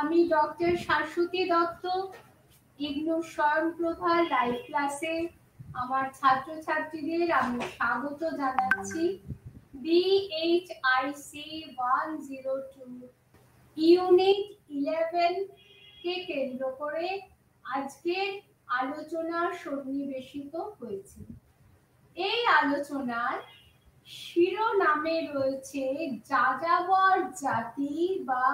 আমি doctor Shashwati Dutta IGNOU Swayam Prabha live ক্লাসে আমার ছাত্রছাত্রীদের আমি স্বাগত জানাচ্ছি। BHIC one zero two unit eleven কে কেন্দ্র করে আজকের আলোচনা সন্নিবেশিত হয়েছে। এই আলোচনার শিরোনামে রয়েছে যাযাবর জাতি বা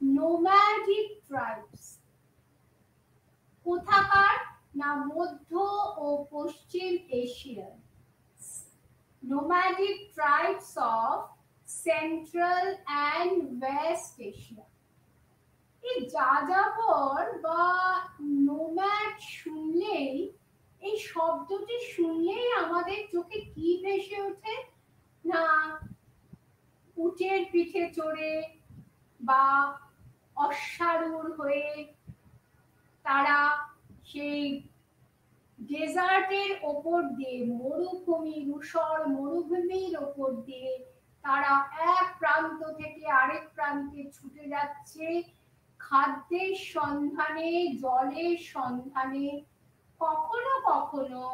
নোম্যাডিক ট্রাইবস কোথাকার না মধ্য ও পশ্চিম এশিয়ার? Nomadic tribes of Central and West Asia. এই যাযাবর বা নোম্যাড শুনলেই, এই শব্দটি শুনলেই আমাদের চোখে কি ভেসে ওঠে? না, উটের পিঠে চড়ে বা অশ্বারূঢ় হয়ে তারা সেই ডেজার্টের ওপর দিয়ে, মরুভূমি রুষর মরুভূমির ওপর দিয়ে তারা এক প্রান্ত থেকে আরেক প্রান্তে ছুটে যাচ্ছে। খাদ্যের সন্ধানে, জলের সন্ধানে কখনো কখনো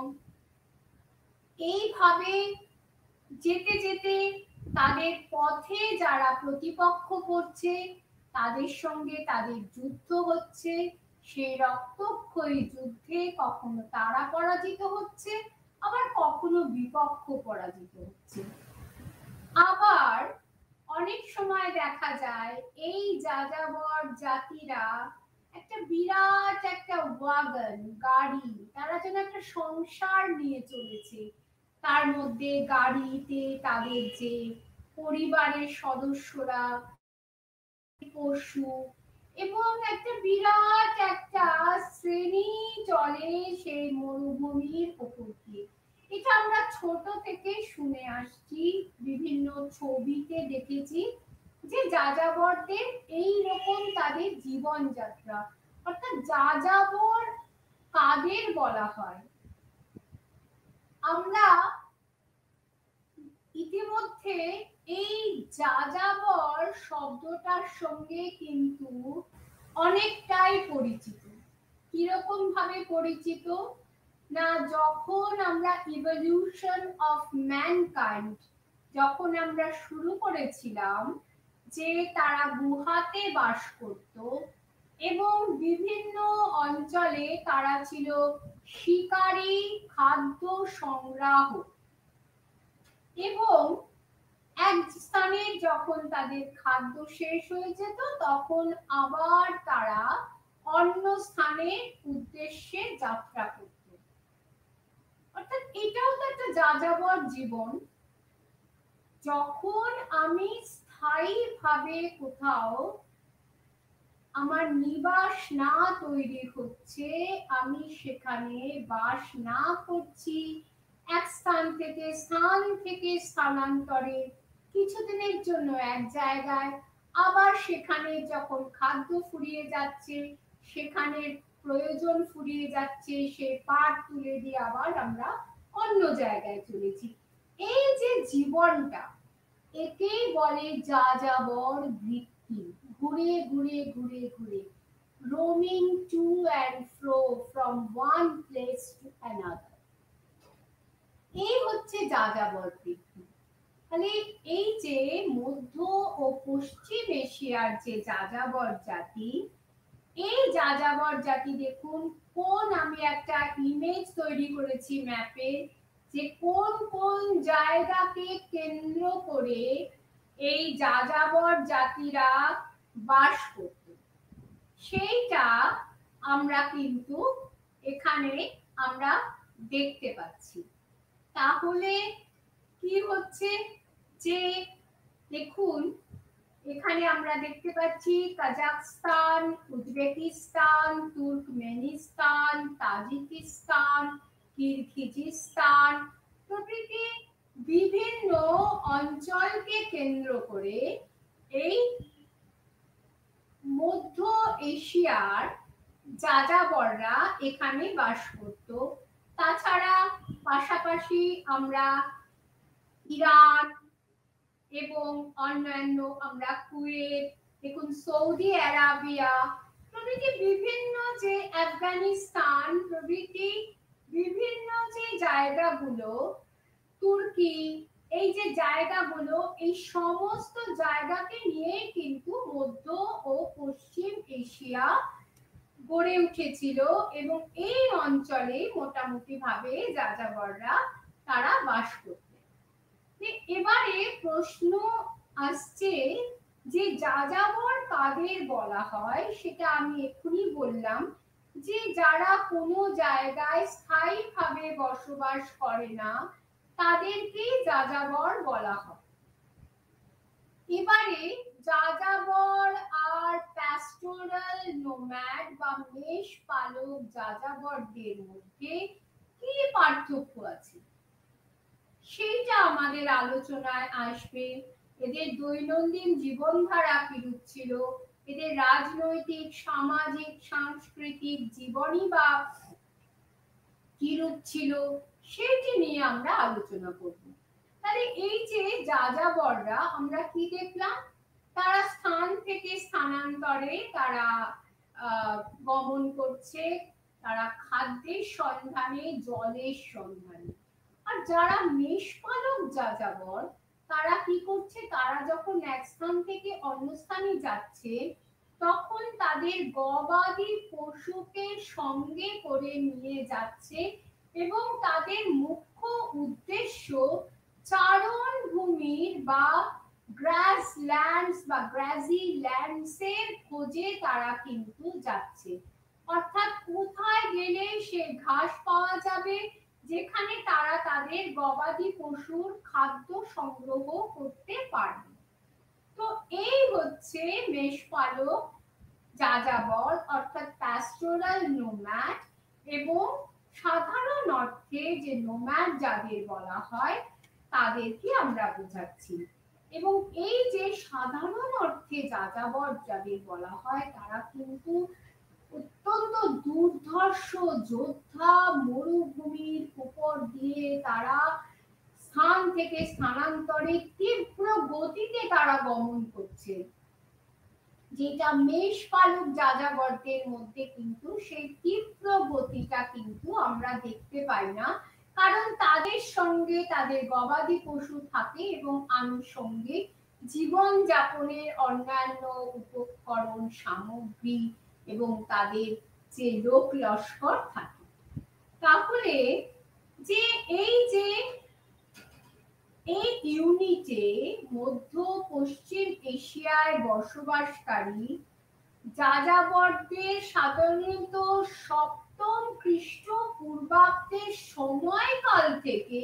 এইভাবে যেতে যেতে তাদের পথে যারা প্রতিপক্ষ করছে, তাদের সঙ্গে তাদের যুদ্ধ হচ্ছে। সেই রক্তক্ষয়ী যুদ্ধে কখনো তারা পরাজিত হচ্ছে, আবার কখনো বিপক্ষ পরাজিত হচ্ছে। আবার অনেক সময় দেখা যায়, এই যাযাবর জাতিরা একটা বিরাট একটা ওয়াগন গাড়ি, তারা যেন একটা সংসার নিয়ে চলেছে। তার মধ্যে গাড়িতে তাদের যে পরিবারের সদস্যরা, পশু এবং একটা বিরাট একটা শ্রেণি চলে সেই মরুভূমির ওপর দিয়ে। এটা আমরা ছোট থেকে শুনে আসছি, বিভিন্ন ছবিতে দেখেছি যে যাযাবরদের এই রকম তাদের জীবনযাত্রা, অর্থাৎ যাযাবর কাদের বলা হয়? আমরা ইতিমধ্যে এই যাযাবর শব্দটার সঙ্গে কিন্তু অনেকটাই পরিচিত। কীরকম ভাবে পরিচিত? না, যখন আমরা ইভলিউশন অফ ম্যানকাইন্ড যখন আমরা শুরু করেছিলাম যে তারা গুহাতে বাস করত এবং বিভিন্ন অঞ্চলে তারা ছিল শিকারী খাদ্য সংগ্রাহক। এবং এক স্থানে যখন তাদের খাদ্য শেষ হয়ে যেত, তখন আবার তারা অন্য স্থানের উদ্দেশ্যে যাত্রা করত। অর্থাৎ এটাও তো একটা যাযাবর জীবন। যখন আমি স্থায়ীভাবে কোথাও আমার নিবাস না তৈরি হচ্ছে, আমি সেখানে বাস না করছি। এক স্থান থেকে স্থান থেকে স্থানান্তরে, কিছুদিনের জন্য এক জায়গায়। আবার সেখানে যখন খাদ্য ফুরিয়ে যাচ্ছে সেখানে প্রয়োজন ফুরিয়ে যাচ্ছে, সে পাট তুলে দিয়ে আবার আমরা অন্য জায়গায় চলেছি। এই যে জীবনটা, একেই বলে যা যাবর বৃত্তি। ঘুরে ঘুরে ঘুরে ঘুরে। Roaming to and fro from one place to another এই হচ্ছে যাযাবর বৃত্তি তাহলে এই যে মধ্য ও পশ্চিম এশিয়ার যে যাযাবর জাতি, এই যাযাবর জাতি দেখুন, কোন আমি একটা ইমেজ তৈরি করেছি ম্যাপে যে কোন কোন জায়গাকে কেন্দ্র করে এই যাযাবর জাতিরা বাস করত। সেইটা আমরা কিন্তু এখানে আমরা দেখতে পাচ্ছি। তাহলে কি হচ্ছে যে দেখুন, এখানে আমরা দেখতে পাচ্ছি Kazakhstan Uzbekistan, Turkmenistan, Tajikistan, Kyrgyzstan প্রভৃতি বিভিন্ন অঞ্চলকে কেন্দ্র করে এই মধ্য এশিয়ার যাযাবররা এখানে বাস করত। তাছাড়া পাশাপাশি আমরা ইরান এবং অন্যান্য আমরা কুয়েত, দেখুন সৌদি আরাবিয়া প্রভৃতি বিভিন্ন যে আফগানিস্তান, প্রভৃতি বিভিন্ন যে জায়গাগুলো, তুর্কি এই যে জায়গাগুলো, এই সমস্ত জায়গাকে নিয়ে কিন্তু মধ্য ও পশ্চিম এশিয়া গড়ে উঠেছিল এবং এই অঞ্চলে মোটামুটি ভাবে যাযাবররা তারা বাস করতেন। এবারে প্রশ্ন আসছে যে যাযাবর কাদের বলা হয়? সেটা আমি এক্ষুনি বললাম যে যারা কোনো জায়গায় স্থায়ীভাবে বসবাস করে না তাদেরকে যাযাবর বলা হয়। এবারে যাযাবর আর প্যাস্টোরাল নোম্যাড বা মেষ পালক যাযাবরদের মধ্যে কি পার্থক্য আছে? সেইটা আমাদের আলোচনায় আসবে। এদের দৈনন্দিন জীবনধারা কিরূপ ছিল? এদের রাজনৈতিক, সামাজিক, সাংস্কৃতিক জীবনই বা কিরূপ ছিল? সেটি নিয়ে আমরা আলোচনা করব। তাহলে এই যে যাযাবররা আমরা কি দেখলাম? তারা স্থান থেকে স্থানান্তরে তারা গমন করছে, তারা খাদ্যের সন্ধানে, জলের সন্ধানে। আর যারা মেষপালক যাযাবর, তারা কি করছে? তারা যখন এক স্থান থেকে অন্য স্থানে যাচ্ছে, তখন তাদের গবাদি পশুকে সঙ্গে করে নিয়ে যাচ্ছে এবং তাদের মুখ্য উদ্দেশ্য চারণ ভূমির বা গ্রাস ল্যান্ডস বা গ্রাজি ল্যান্ডসের খোঁজে তারা কিন্তু যাচ্ছে। অর্থাৎ কোথায় গেলে সে ঘাস পাওয়া যাবে, যেখানে তারা তাদের গবাদি পশুর খাদ্য সংগ্রহ করতে পারবে। তো এই হচ্ছে মেষপালক, যাযাবর, অর্থাৎ প্যাস্টোরাল নোম্যাড এবং সাধারণ অর্থে যে নোম্যাড যাদের বলা হয়, তাদেরকে আমরা বোঝাচ্ছি। এবং এই যে সাধারণ অর্থে যাযাবর যাদের বলা হয়, তারা কিন্তু অত্যন্ত দুর্ধর্ষ যোদ্ধা, মরুভূমির উপর দিয়ে তারা স্থান থেকে স্থানান্তরে তীব্র গতিতে তারা গমন করছে। যেটা মেষ পালক যাযাবরদের মধ্যে কিন্তু সেই তীব্র গতিটা কিন্তু আমরা দেখতে পাই না। কারণ তাদের সঙ্গে তাদের গবাদি পশু থাকে এবং আনুষঙ্গিক জীবন যাপনের অন্যান্য উপকরণ, সামগ্রী এবং তাদের যে লোক লস্কর থাকে। তাহলে যে এই যে এই ইউনিটে মধ্য পশ্চিম এশিয়ায় বসবাসকারী যাযাবরদের সাধারণত সপ্তম খ্রিস্টপূর্বাব্দের সময়কাল থেকে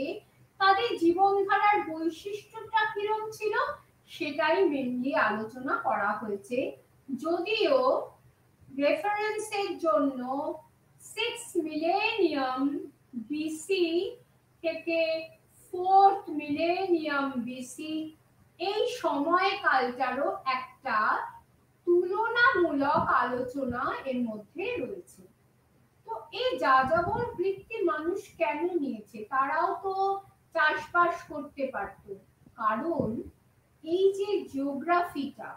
তাদের জীবনধারার বৈশিষ্ট্যটা কিরম ছিল সেটাই মেনলি আলোচনা করা হয়েছে। যদিও রেফারেন্সের জন্য সিক্স মিলেনিয়াম বিসি থেকে ফোর্থ মিলেনিয়াম বিসি এই সময়কালটারও একটা তুলনামূলক আলোচনা এর মধ্যে রয়েছে। তো এই যাযাবর বৃত্তি মানুষ কেন নিয়েছে? তারাও তো চাষবাস করতে পারত। কারণ এই যে জিওগ্রাফিটা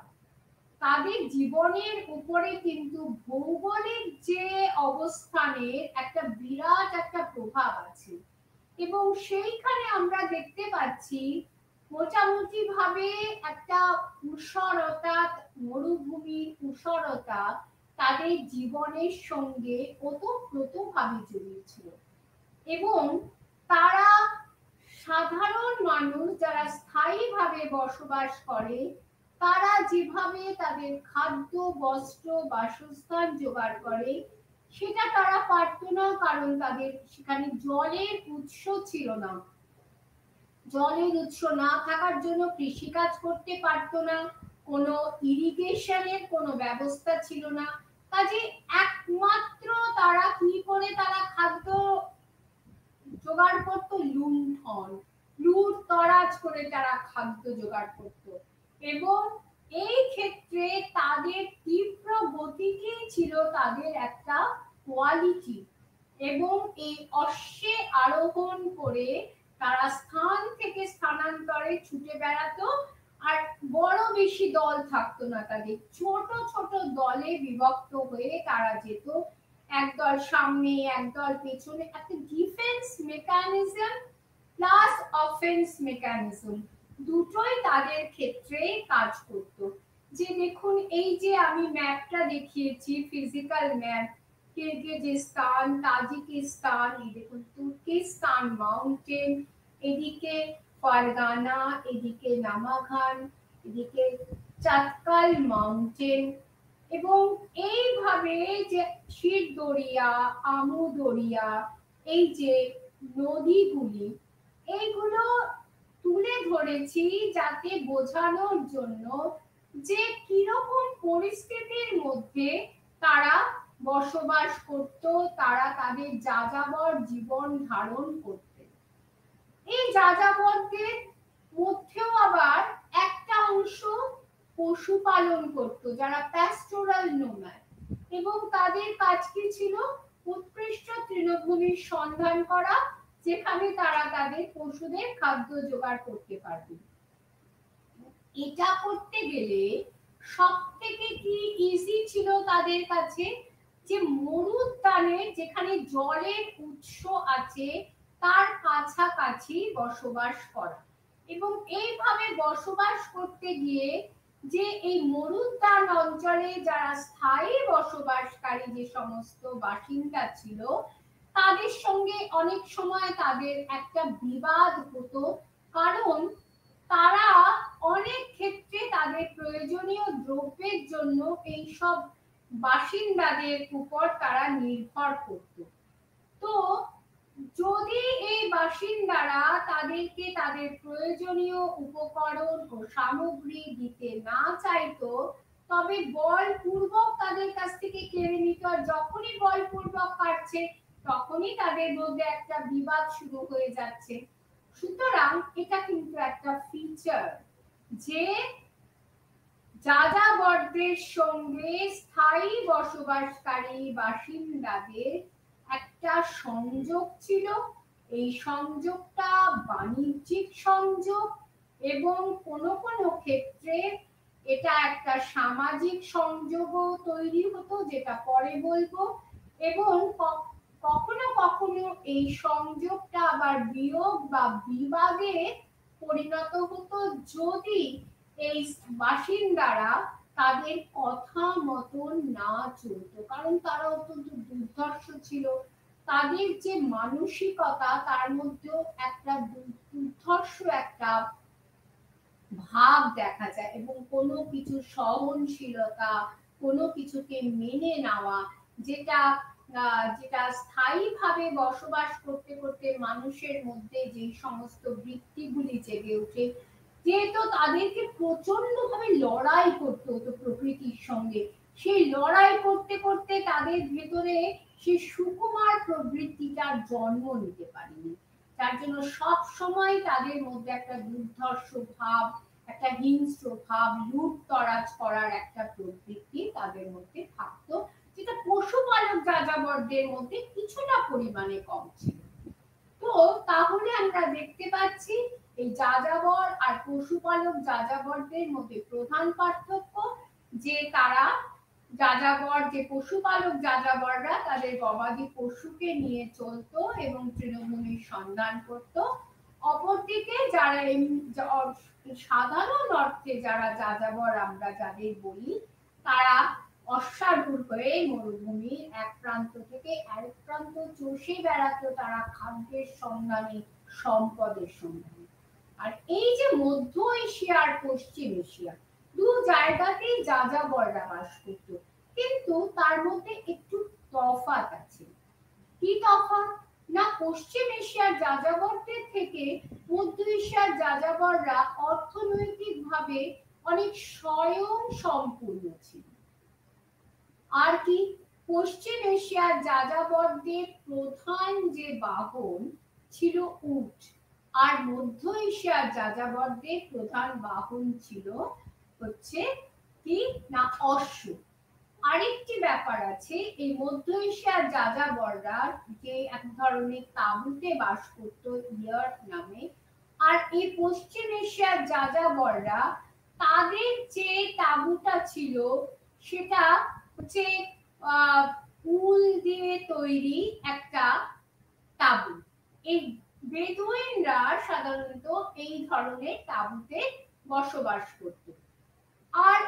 তাদের জীবনের উপরে কিন্তু ভৌগোলিক যে অবস্থানের একটা বিরাট একটা প্রভাব আছে। এবং সেইখানে আমরা দেখতে পাচ্ছি মোটামুটি ভাবে একটা উষরতা, মরুভূমির উষরতা তাদের জীবনের সঙ্গে ওতপ্রোত ভাবে জড়িয়েছিল। এবং তারা সাধারণ মানুষ যারা স্থায়ীভাবে বসবাস করে, তারা যেভাবে তাদের খাদ্য, বস্ত্র, বাসস্থান জোগাড় করে সেটা তারা পারত না কারণ তাদের। সেখানে জলের উৎস ছিল না। জলের উৎস না থাকার জন্য কৃষিকাজ করতে পারত না। কোনো ইরিগেশনের কোনো ব্যবস্থা ছিল না। কাজে একমাত্র তারা কি করে তারা খাদ্য জোগাড় করতো? লুণ্ঠন। লুট তরাজ করে তারা খাদ্য জোগাড় করত। এবং এই ক্ষেত্রে তাদের তীব্র গতিকেই ছিল তাদের একটা কোয়ালিটি এবং এই অশ্বে আরোহণ করে তারা স্থান থেকে স্থানান্তরে ছুটে বেড়াতো, আর বড় বেশি দল থাকতো না তাদের। ছোট ছোট দলে বিভক্ত হয়ে তারা যেত। একদল সামনে, একদল পেছনে, একটা defence mechanism plus offence mechanism দুটোই তাদের ক্ষেত্রে কাজ করত। যে দেখুন, এই যে আমি ম্যাপটা দেখিয়েছি ফিজিক্যাল ম্যাপ কিরগিজিস্তান তাজিকিস্তান এই দেখুন তুর্কিস্তান মাউন্টেন এদিকে ফারগানা এদিকে নামাঘান এদিকে চাতকাল মাউন্টেন এবং এইভাবে যে শির দরিয়া আমু দরিয়া এই যে নদীগুলি, এইগুলো তুলে ধরেছি যাতে বোঝানোর জন্য যে কীরকম পরিস্থিতির মধ্যে তারা বসবাস করত, তারা তাদের যাযাবর জীবন ধারণ করতে এই যাযাবরদের মধ্যেও আবার একটা অংশ পশুপালন করত, যারা প্যাস্টোরাল নোম্যাড এবং তাদের কাজ কি ছিল? উৎকৃষ্ট তৃণভূমির সন্ধান করা যেখানে তারা তাদের পশুদের খাদ্য জোগাড় করতে পারবে। এটা করতে গেলে সব থেকে কি ইজি ছিল তাদের কাছে? যে মরুদ্যানের যেখানে জলের উৎস আছে, তার কাছাকাছি বসবাস করা। এবং এইভাবে বসবাস করতে গিয়ে যে এই মরুদ্যান অঞ্চলে যারা স্থায়ী বসবাসকারী যে সমস্ত বাসিন্দা ছিল তাদের সঙ্গে অনেক সময় তাদের একটা বিবাদ হতো। কারণ তারা অনেক ক্ষেত্রে তাদের প্রয়োজনীয় দ্রব্যের জন্য এই সব বাসিন্দাদের উপর তারা নির্ভর করত। তো যদি এই বাসিন্দারা তাদেরকে তাদের প্রয়োজনীয় উপকরণ ও সামগ্রী দিতে না চাইতো, তবে বলপূর্বক তাদের কাছ থেকে কেড়ে নিত। আর যখনই বলপূর্বক কাটছে তখনই তাদের মধ্যে একটা বিবাদ শুরু হয়ে যাচ্ছে। সুতরাং এটা কিন্তু একটা ফিচার যে যাযাবরদের সঙ্গে স্থায়ী বসবাসকারী বাসিন্দাদের একটা সংযোগ ছিল। এই সংযোগটা বাণিজ্যিক সংযোগ এবং কোনো কোনো ক্ষেত্রে এটা একটা সামাজিক সংযোগও তৈরি হতো, যেটা পরে বলব। এবং কখনো কখনো এই সংযোগটা আবার বিয়োগ বা বিবাদে পরিণত হতো যদি এই বাসিন্দারা তাদের কথা মতন না চলত। কারণ তারা অত্যন্ত দুর্ধর্ষ ছিল। তাদের যে মানসিকতা, তার মধ্যেও একটা দুর্ধর্ষ একটা ভাব দেখা যায় এবং কোনো কিছু সহনশীলতা, কোনো কিছুকে মেনে নেওয়া, যেটা যেটা স্থায়ীভাবে বসবাস করতে করতে মানুষের মধ্যে যে সমস্ত বৃত্তিগুলি জেগে ওঠে, যেহেতু তাদেরকে প্রচণ্ড ভাবে লড়াই করতে হতো প্রকৃতির সঙ্গে, সেই লড়াই করতে করতে তাদের ভেতরে সে সুকুমার প্রবৃত্তিটার জন্ম নিতে পারেনি। তার জন্য সব সময় তাদের মধ্যে একটা দুর্ধর্ষ ভাব, একটা হিংস্র ভাব লুট তরাজ করার একটা প্রবৃত্তি তাদের মধ্যে থাকতো। যেটা পশুপালক যাযাবরদের মধ্যে কিছুটা পরিমাণে কম ছিল। তো তাহলে আমরা দেখতে পাচ্ছি, এই যাযাবর আর পশুপালক যাযাবরদের মধ্যে প্রধান পার্থক্য যে তারা যাযাবর, যে পশুপালক যাযাবররা তাদের গবাদি পশুকে নিয়ে চলতো এবং তৃণভূমির সন্ধান করত। অপরদিকে যারা সাধারণ অর্থে যারা যাযাবর আমরা যাদের বলি, তারা অশ্বারূঢ় হয়ে মরুভূমির এক প্রান্ত থেকে আরেক প্রান্ত চষে বেড়াতো তারা খাদ্যের সন্ধানে, সম্পদের সন্ধানে। আর এই যে মধ্য এশিয়া আর পশ্চিম এশিয়া, দু জায়গাতেই যাযাবররা বাস করত, কিন্তু তার মধ্যে একটু তফাত আছে। কি তফাত না, পশ্চিম এশিয়ার যাযাবরদের থেকে মধ্য এশিয়ার যাযাবররা অর্থনৈতিকভাবে অনেক স্বয়ং সম্পূর্ণ ছিল। আর কি? পশ্চিম এশিয়ার যাযাবরদের প্রধান যে বাহন ছিল উট, আর মধ্য এশিয়ার যাযাবরদের প্রধান বাহন ছিল হচ্ছে কি? না, অশ্ব। আরেকটি ব্যাপার আছে, এই মধ্য এশিয়ার যাযাবররা যে এক ধরনের তাঁবুতে বাস করত ইয়ার্ট নামে, আর এই পশ্চিম এশিয়ার যাযাবররা তাদের যে তাবুটা ছিল, সেটা হচ্ছে উল দিয়ে তৈরি একটা তাবু। এই বেদুইনরা সাধারণত এই ধরনের তাবুতে বসবাস করত। আর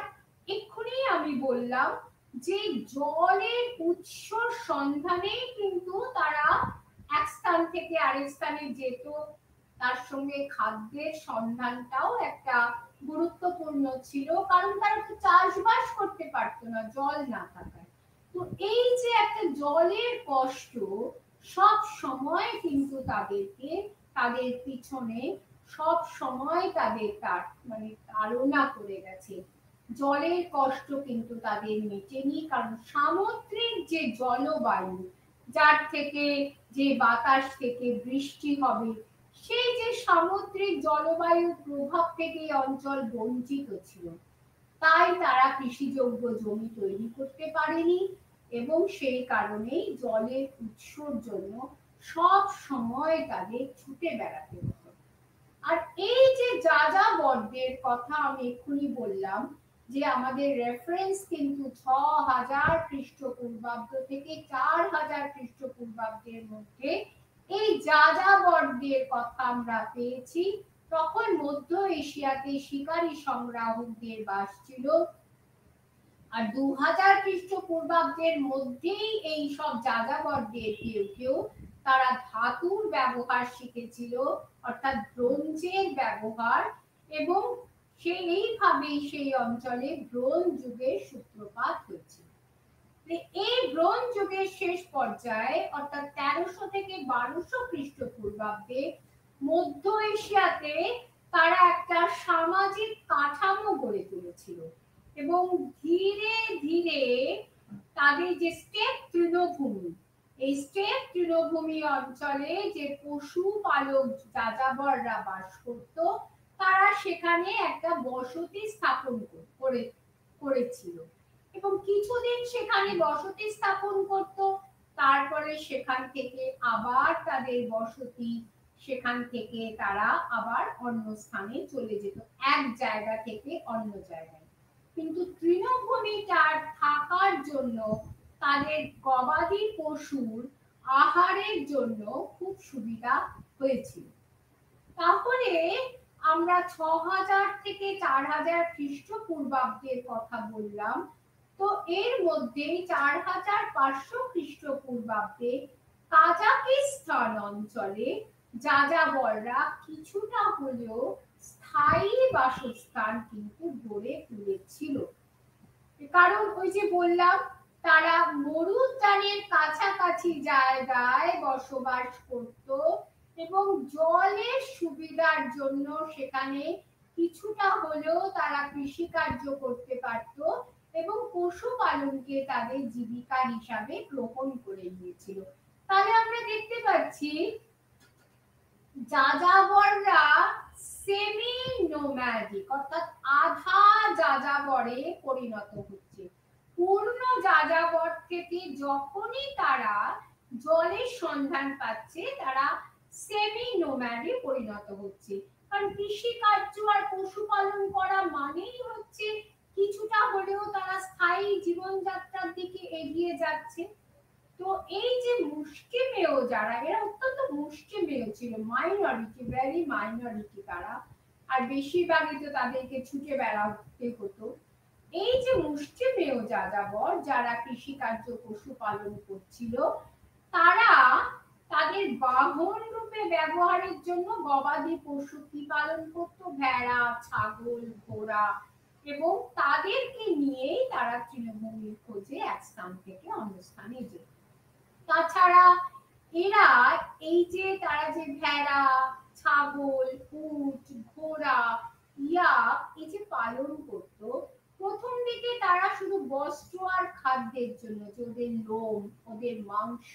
এক্ষুনি আমি বললাম যে জলের উৎস সন্ধানে কিন্তু তারা এক স্থান থেকে আরেক স্থানে যেত। তার সঙ্গে খাদ্যের সন্ধানটাও একটা গুরুত্বপূর্ণ ছিল, কারণ তারা তো চাষবাস করতে পারতো না, জল না থাকায়। তো এই যে একটা জলের কষ্ট, সব সময় কিন্তু তাদেরকে, তাদের পিছনে সব সময় তাদের তার মানে তাড়না করে গেছে। জলের কষ্ট কিন্তু তাদের মেটেনি, কারণ সামুদ্রিক যে জলবায়ু, যার থেকে যে বাতাস থেকে বৃষ্টি হবে সেই যে সামুদ্রিক জলবায়ুর প্রভাব থেকে অঞ্চল বঞ্চিত ছিল, তাই তারা কৃষিযোগ্য জমি তৈরি করতে পারেনি এবং সেই কারণেই জলের উৎসর জন্য সব সময় তাদের ছুটে বেড়াতে হতো। আর এই যে যা যা যাযাবরদের কথা আমি এক্ষুনি বললাম, যে আমাদের রেফারেন্স কিন্তু ছ হাজার খ্রিস্টপূর্বাব্দ থেকে চার হাজার খ্রিস্টপূর্বাব্দের মধ্যে এই যাযাবরদের কথা আমরা পেয়েছি, তখন মধ্য এশিয়াতে শিকারী সংগ্রাহকদের বাস ছিল। আর দু হাজার খ্রিস্টপূর্বাব্দের মধ্যেই এই সব যাযাবরদের কেউ কেউ তারা ধাতুর ব্যবহার শিখেছিল, অর্থাৎ ব্রোঞ্জের ব্যবহার এবং সেই এইভাবেই সেই অঞ্চলে ব্রোঞ্জ যুগের সূত্রপাত হয়েছিল এই ব্রোঞ্জ যুগের শেষ পর্যায়ে, অর্থাৎ তেরোশো থেকে বারোশো খ্রিস্টপূর্বাব্দে, মধ্য এশিয়াতে তারা একটা সামাজিক কাঠামো গড়ে তুলেছিল এবং ধীরে ধীরে তাদের যে স্টেপ তৃণভূমি, এই স্টেপ তৃণভূমি অঞ্চলে যে পশু পালক যাযাবররা বাস করত, তারা সেখানে একটা বসতি স্থাপন করে, করেছিল। এবং কিছুদিন সেখানে বসতি স্থাপন করত। তারপরে সেখান থেকে আবার তাদের বসতি, সেখান থেকে তারা আবার অন্য স্থানে চলে যেত, এক জায়গা থেকে অন্য জায়গায়। কিন্তু তৃণভূমিটার থাকার জন্য তাদের গবাদি পশুর আহারের জন্য খুব সুবিধা হয়েছিল। তাহলে আমরা ছ হাজার থেকে চার হাজার খ্রিস্টপূর্বাব্দের কথা বললাম। তো এর মধ্যে চার হাজার পাঁচশো খ্রিস্টপূর্বাব্দে কাজাকিস্তান অঞ্চলে যাযাবররা কিছুটা হলেও স্থায়ী বাসস্থান কিন্তু গড়ে তুলেছিল। কারণ ওই যে বললাম, তারা মরুদ্যানের কাছাকাছি জায়গায় বসবাস করত এবং জলের সুবিধার জন্য সেখানে কিছুটা হলেও তারা কৃষিকার্য করতে পারত। এবং পশুপালনকে তাদের জীবিকা হিসাবে গ্রহণ করে নিয়েছিল। তাহলে আমরা দেখতে পাচ্ছি, যাযাবররা সেমি নোম্যাডিক অর্থাৎ আধা যাযাবরে পরিণত হচ্ছে। পূর্ণ যাযাবর থেকে যখনই তারা জলের সন্ধান পাচ্ছে, তারা সেমি নোম্যাডে পরিণত হচ্ছে। কারণ কৃষিকার্য আর পশুপালন করা মানেই হচ্ছে কিছুটা হলেও তারা স্থায়ী জীবনযাত্রার দিকে এগিয়ে যাচ্ছে। তো এই যে মুষ্টিমেয় যারা, এরা অত্যন্ত মুষ্টিমেয় ছিল মাইনরিটি ভেরি মাইনরিটি তারা। আর বেশিরভাগই তো তাদেরকে ছুটে বেড়াতে হতো। এই যে মুষ্টিমেয় যাযাবর যারা কৃষিকার্য, পশুপালন করছিল, তারা তাদের বাহন রূপে ব্যবহারের জন্য গবাদি পশু কি পালন করতো? ভেড়া, ছাগল, ঘোড়া এবং তাদেরকে নিয়েই তারা তৃণভূমির খোঁজে এক স্থান থেকে অন্য স্থানে যেত তাছাড়া এরা এই যে তারা যে ভেড়া, ছাগল, উট, ঘোড়া ইয়া এই যে পালন করত, প্রথম দিকে তারা শুধু বস্ত্র আর খাদ্যের জন্য যে ওদের লোম, ওদের মাংস,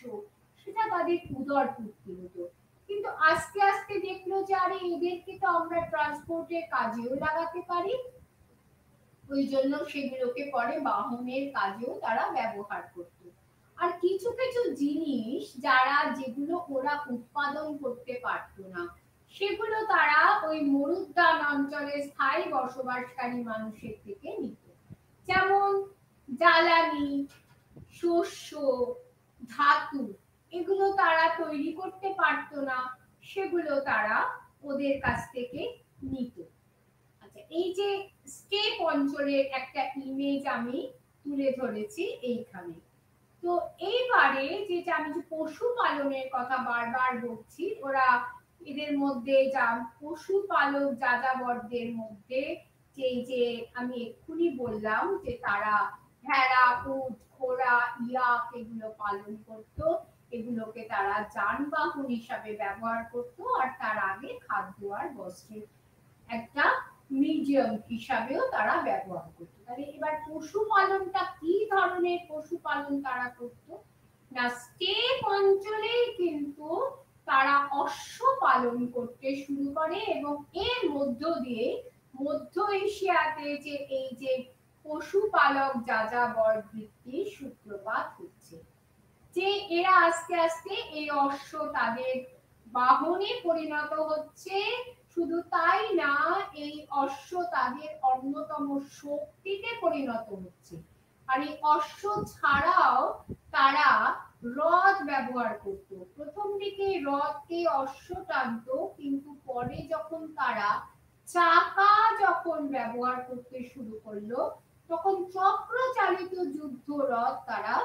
সেটা তাদের উদর পূর্তি হতো কিন্তু আস্তে আস্তে দেখল যে আরে এদেরকে তো আমরা ট্রান্সপোর্টের কাজেও লাগাতে পারি ওই জন্য সেগুলোকে পরে বাহনের কাজেও তারা ব্যবহার করত। আর কিছু কিছু জিনিস যারা যেগুলো ওরা উৎপাদন করতে পারতো না, সেগুলো তারা ওই মরুদ্যান অঞ্চলে স্থায়ী বসবাসকারী মানুষের থেকে নিত। যেমন জ্বালানি, শস্য, ধাতু, এগুলো তারা তৈরি করতে পারত না, সেগুলো তারা ওদের কাছ থেকে নিত। এই যে স্টেপ অঞ্চলের একটা ইমেজ আমি তুলে ধরেছি এইখানে। তো এইবারে যেটা আমি যে পশুপালনের কথা বারবার বলছি, ওরা এদের মধ্যে যা পশুপালক যাযাবরদের মধ্যে যে যে আমি এক্ষুনি বললাম যে তারা ভেড়া, উট, ঘোড়া, ইয়াক এগুলো পালন করত, এগুলোকে তারা যানবাহন হিসাবে ব্যবহার করত, আর তার আগে খাদ্য আর বস্ত্রের একটা মিডিয়াম হিসাবেও তারা ব্যবহার করত। তাহলে এবার পশুপালনটা কি ধরনের পশুপালন তারা করত? না স্টেপ অঞ্চলে কিন্তু তারা অশ্ব পালন করতে শুরু করে এবং এর মধ্য দিয়ে মধ্য এশিয়াতে যে এই যে পশুপালক যাযাবর বৃত্তির সূত্রপাত হচ্ছে। যে এরা আস্তে আস্তে এই অশ্ব তাদের বাহনে পরিণত হচ্ছে শুধু তাই না, এই অশ্ব তাদের অন্যতম শক্তিতে পরিণত হচ্ছে। আর এই অশ্ব ছাড়াও তারা রথ ব্যবহার করত। প্রথম দিকে রথকে অশ্ব টানত, কিন্তু পরে যখন তারা চাকা যখন ব্যবহার করতে শুরু করল, তখন চক্র চালিত যুদ্ধ রথ তারা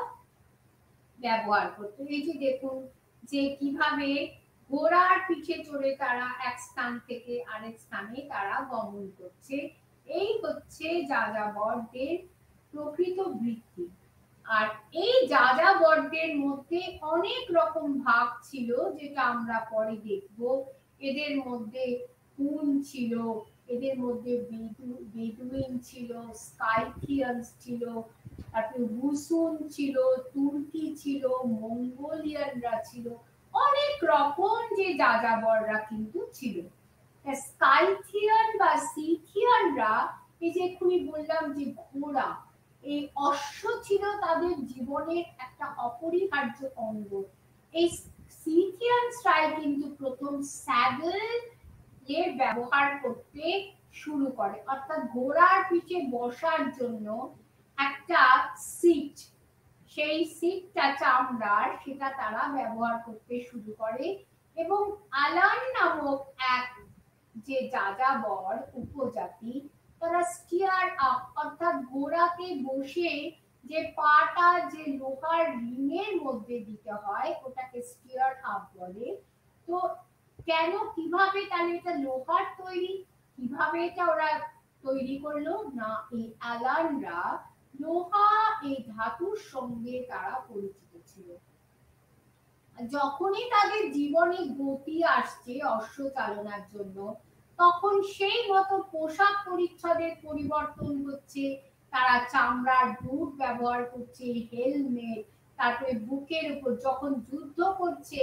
ব্যবহার করতো। এই যে দেখুন যে কীভাবে ঘোড়ার পিঠে চড়ে তারা এক স্থান থেকে আরেক স্থানে তারা গমন করছে। এই হচ্ছে যাযাবরদের প্রকৃত বৃত্তি। আর এই যাযাবরদের মধ্যে অনেক রকম ভাগ ছিল, যেটা আমরা পরে দেখব। এদের মধ্যে হুন ছিল, এদের মধ্যে বেদুইন ছিল স্কাইথিয়ানস ছিল, তারপরে বুসুন ছিল, তুর্কি ছিল, মঙ্গোলিয়ানরা ছিল। অনেক রকম যে যাযাবররা কিন্তু ছিল। স্কাইথিয়ান বা সিথিয়ানরা এই যে এক্ষুনি বললাম যে ঘোড়া, এই অশ্ব ছিল তাদের জীবনের একটা অপরিহার্য অঙ্গ। এই সিথিয়ানসরাই কিন্তু প্রথম স্যাডেল এর ব্যবহার করতে শুরু করে। অর্থাৎ ঘোড়ার পিঠে বসার জন্য একটা সিট সেই সিটটা চামড়ার সেটা তারা ব্যবহার করতে শুরু করে এবং আলান নামক এক যে যাযাবর উপজাতি, তারা স্টিয়ার আপ অর্থাৎ ঘোড়াকে বসে যে পাটা যে লোহার রিংয়ের মধ্যে দিতে হয়, ওটাকে স্টিয়ার আপ বলে। তো কেন, কীভাবে তাহলে এটা লোহার তৈরি? কীভাবে এটা ওরা তৈরি করল? না, এই অ্যালানরা লোহা এই ধাতুর সঙ্গে তারা পরিচিত ছিল। যখনই তাদের জীবনে গতি আসছে অশ্ব চালনার জন্য, তখন সেই মতো পোশাক পরিচ্ছদের পরিবর্তন হচ্ছে। তারা চামড়ার বুট ব্যবহার করছে, হেলমেট, তারপরে বুকের উপর যখন যুদ্ধ করছে,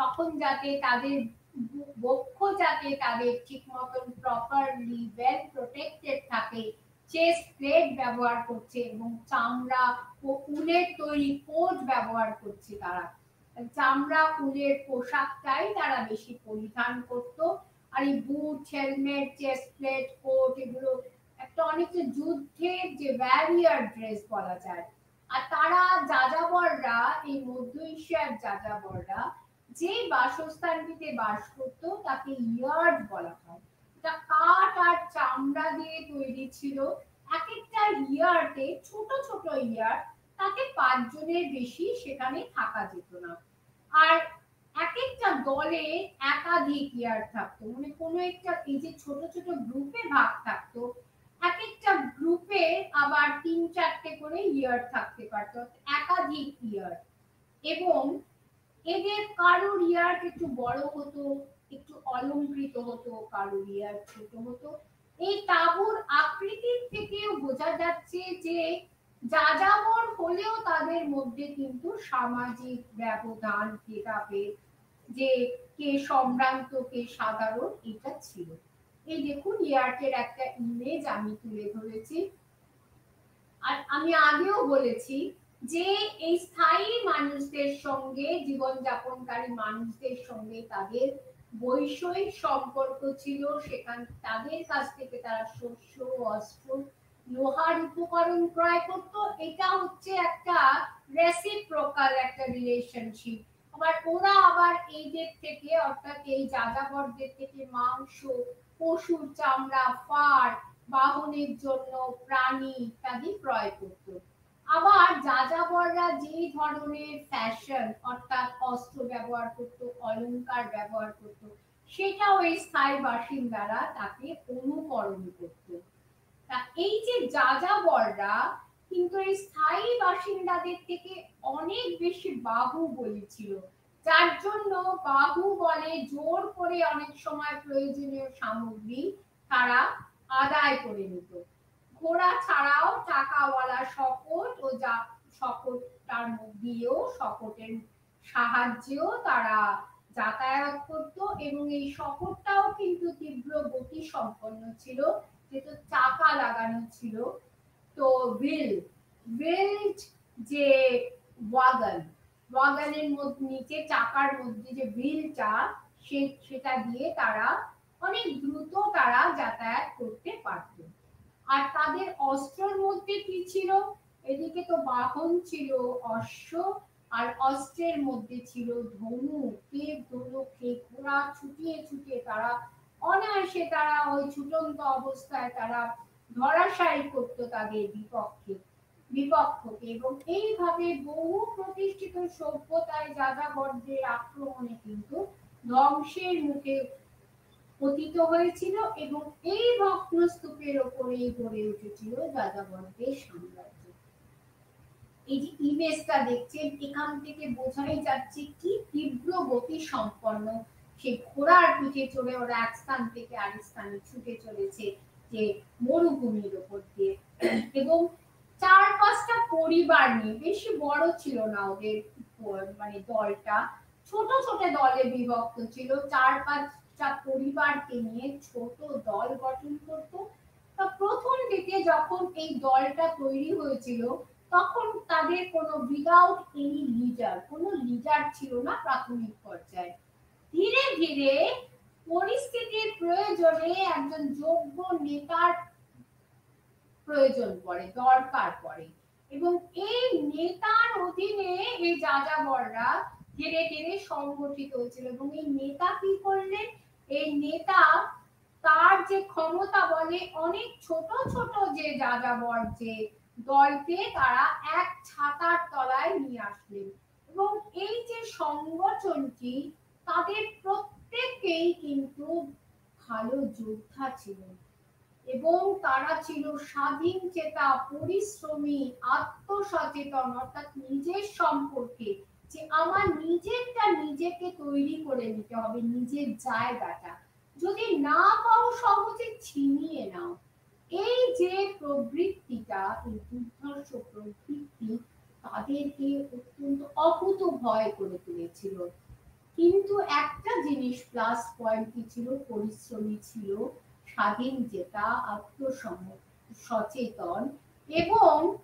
তখন যাতে তাদের বক্ষ যাতে তাদের ঠিক মতন প্রপারলি ওয়েল প্রোটেক্টেড থাকে চেস্ট প্লেট ব্যবহার করছে এবং চামড়া ও উলের তৈরি কোট ব্যবহার করছে তারা। চামড়া, উলের পোশাকটাই তারা বেশি পরিধান করত। আর এই boot, helmet chest plate coat এগুলো একটা অনেকটা যুদ্ধের যে ব্যারিয়ার ড্রেস বলা যায়। আর তারা যাযাবররা, এই মধ্য এশিয়ার যাযাবররা যে বাসস্থানটিতে বাস করত তাকে ইয়ার্ড বলা হয়। এটা কাঠ আর চামড়া দিয়ে তৈরি ছিল। এক একটা ইয়ার্ডে ছোট ছোট ইয়ার্ড তাতে পাঁচজনের বেশি সেখানে থাকা যেত না। আর এক একটা দলে একাধিক ইয়ার্ড থাকতো। মানে কোনো একটা এই যে ছোট ছোট গ্রুপে ভাগ থাকতো এক একটা গ্রুপে আবার তিন, চারটে করে ইয়ার্ড থাকতে পারতো, একাধিক ইয়ার্ড এবং এদের কারোর ইয়ার্ড একটু বড় হতো একটু অলঙ্কৃত হতো কারোর ইয়ার্ড ছোট হতো। এই তাঁবুর আকৃতির থেকেও বোঝা যাচ্ছে যে যাযাবর হলেও তাদের মধ্যে কিন্তু সামাজিক ব্যবধান ভেদাভেদ যে কে সম্ভ্রান্ত, কে সাধারণ, এটা ছিল। এই দেখুন ইয়ার্টের একটা ইমেজ আমি তুলে ধরেছি। আর আমি আগেও বলেছি যে এই স্থায়ী মানুষদের সঙ্গে, জীবনযাপনকারী মানুষদের সঙ্গে তাদের বৈষয়িক সম্পর্ক ছিল, সেখান, তাদের কাছ থেকে তারা শস্য, অস্ত্র, লোহার উপকরণ ক্রয় করত। এটা হচ্ছে একটা রেসিপ্রোকাল একটা রিলেশনশিপ আবার ওরা আবার এইদের থেকে, অর্থাৎ এই যাযাবরদের থেকে মাংস, পশুর চামড়া, ফার, বাহনের জন্য প্রাণী ইত্যাদি ক্রয় করত। আবার যাযাবররা যে ধরনের ফ্যাশন অর্থাৎ অস্ত্র ব্যবহার করত, অলংকার ব্যবহার করত সেটা ওই স্থায়ী বাসিন্দারা তাকে অনুকরণ করত। তা এই যে যাযাবররা কিন্তু এই স্থায়ী বাসিন্দাদের থেকে অনেক বেশি বাহু বলেছিল যার জন্য বাহু বলে জোর করে অনেক সময় প্রয়োজনীয় সামগ্রী তারা আদায় করে নিত। ঘোড়া ছাড়াও টাকাওয়ালা শকট ও যা শকটটার দিয়েও শকটের সাহায্যেও তারা যাতায়াত করত এবং এই শকটটাও কিন্তু তীব্র গতি সম্পন্ন ছিল, যেহেতু চাকা লাগানো ছিল। তো বিল বিল্ড যে ওয়াগন, ওয়াগনের মধ্যে নিচে চাকার মধ্যে যে বিলটা সে, সেটা দিয়ে তারা অনেক দ্রুত তারা যাতায়াত করতে পারত। আর তাদের অস্ত্রের মধ্যে কি ছিল? এদিকে তো বাহন ছিল অশ্ব, আর অস্ত্রের মধ্যে ছিল ধনু। কে ধনুকে ঘোড়া, ছুটিয়ে ছুটিয়ে তারা অনায়াসে তারা ওই ছুটন্ত অবস্থায় তারা ধরাশায়ী করত তাদের বিপক্ষে, বিপক্ষকে। এবং এইভাবে বহু প্রতিষ্ঠিত সভ্যতায় যাযাবরদের আক্রমণে কিন্তু ধ্বংসের মুখে পতিত হয়েছিল এবং এই ভগ্নস্তূপের ওপরেই গড়ে উঠেছিল যাযাবরদের সাম্রাজ্য। এই যে ইমেজটা দেখছেন, এখান থেকে বোঝাই যাচ্ছে কি তীব্র গতি সম্পন্ন সেই ঘোড়ার পিঠে চড়ে ওরা এক স্থান থেকে আরেক স্থানে ছুটে চলেছে যে মরুভূমির ওপর দিয়ে। এবং চার পাঁচটা পরিবার নিয়ে, বেশি বড় ছিল না ওদের মানে দলটা, ছোট ছোট দলে বিভক্ত ছিল চার পাঁচটা পরিবারকে নিয়ে ছোট দল গঠন করত। তা প্রথম দিকে যখন এই দলটা তৈরি হয়েছিল, তখন তাদের কোনো উইদাউট এনি লিডার কোনো লিডার ছিল না প্রাথমিক পর্যায়ে। ধীরে ধীরে পরিস্থিতির প্রয়োজনে একজন যোগ্য নেতার প্রয়োজন পড়ে, দরকার পড়ে। এবং এই নেতার অধীনে এই যাযাবররা ধীরে ধীরে সংগঠিত হয়েছিল। এবং এই নেতা কি করলেন? এই নেতা তার যে ক্ষমতা বলে, অনেক ছোট ছোট যে যাযাবর যে দলকে তারা এক ছাতার তলায় নিয়ে আসলেন। এবং এই যে সংগঠনটি, তাদের প্রত্যেককেই কিন্তু ভালো যোদ্ধা ছিলেন। এবং তারা ছিল স্বাধীন, চেতা, পরিশ্রমী, আত্মসচেতন, অর্থাৎ নিজের সম্পর্কে যে আমার নিজেরটা নিজেকে তৈরি করে নিতে হবে, নিজের জায়গাটা। যদি না পাও, সহজে ছিনিয়ে নাও। এই যে প্রবৃত্তিটা, এই দুর্ধর্ষ প্রবৃত্তি তাদেরকে অত্যন্ত অকুত ভয় করে তুলেছিল। কিন্তু একটা জিনিস প্লাস পয়েন্ট ছিল? পরিশ্রমী ছিল, স্বাধীন যেটা আত্মসম, সচেতন এবং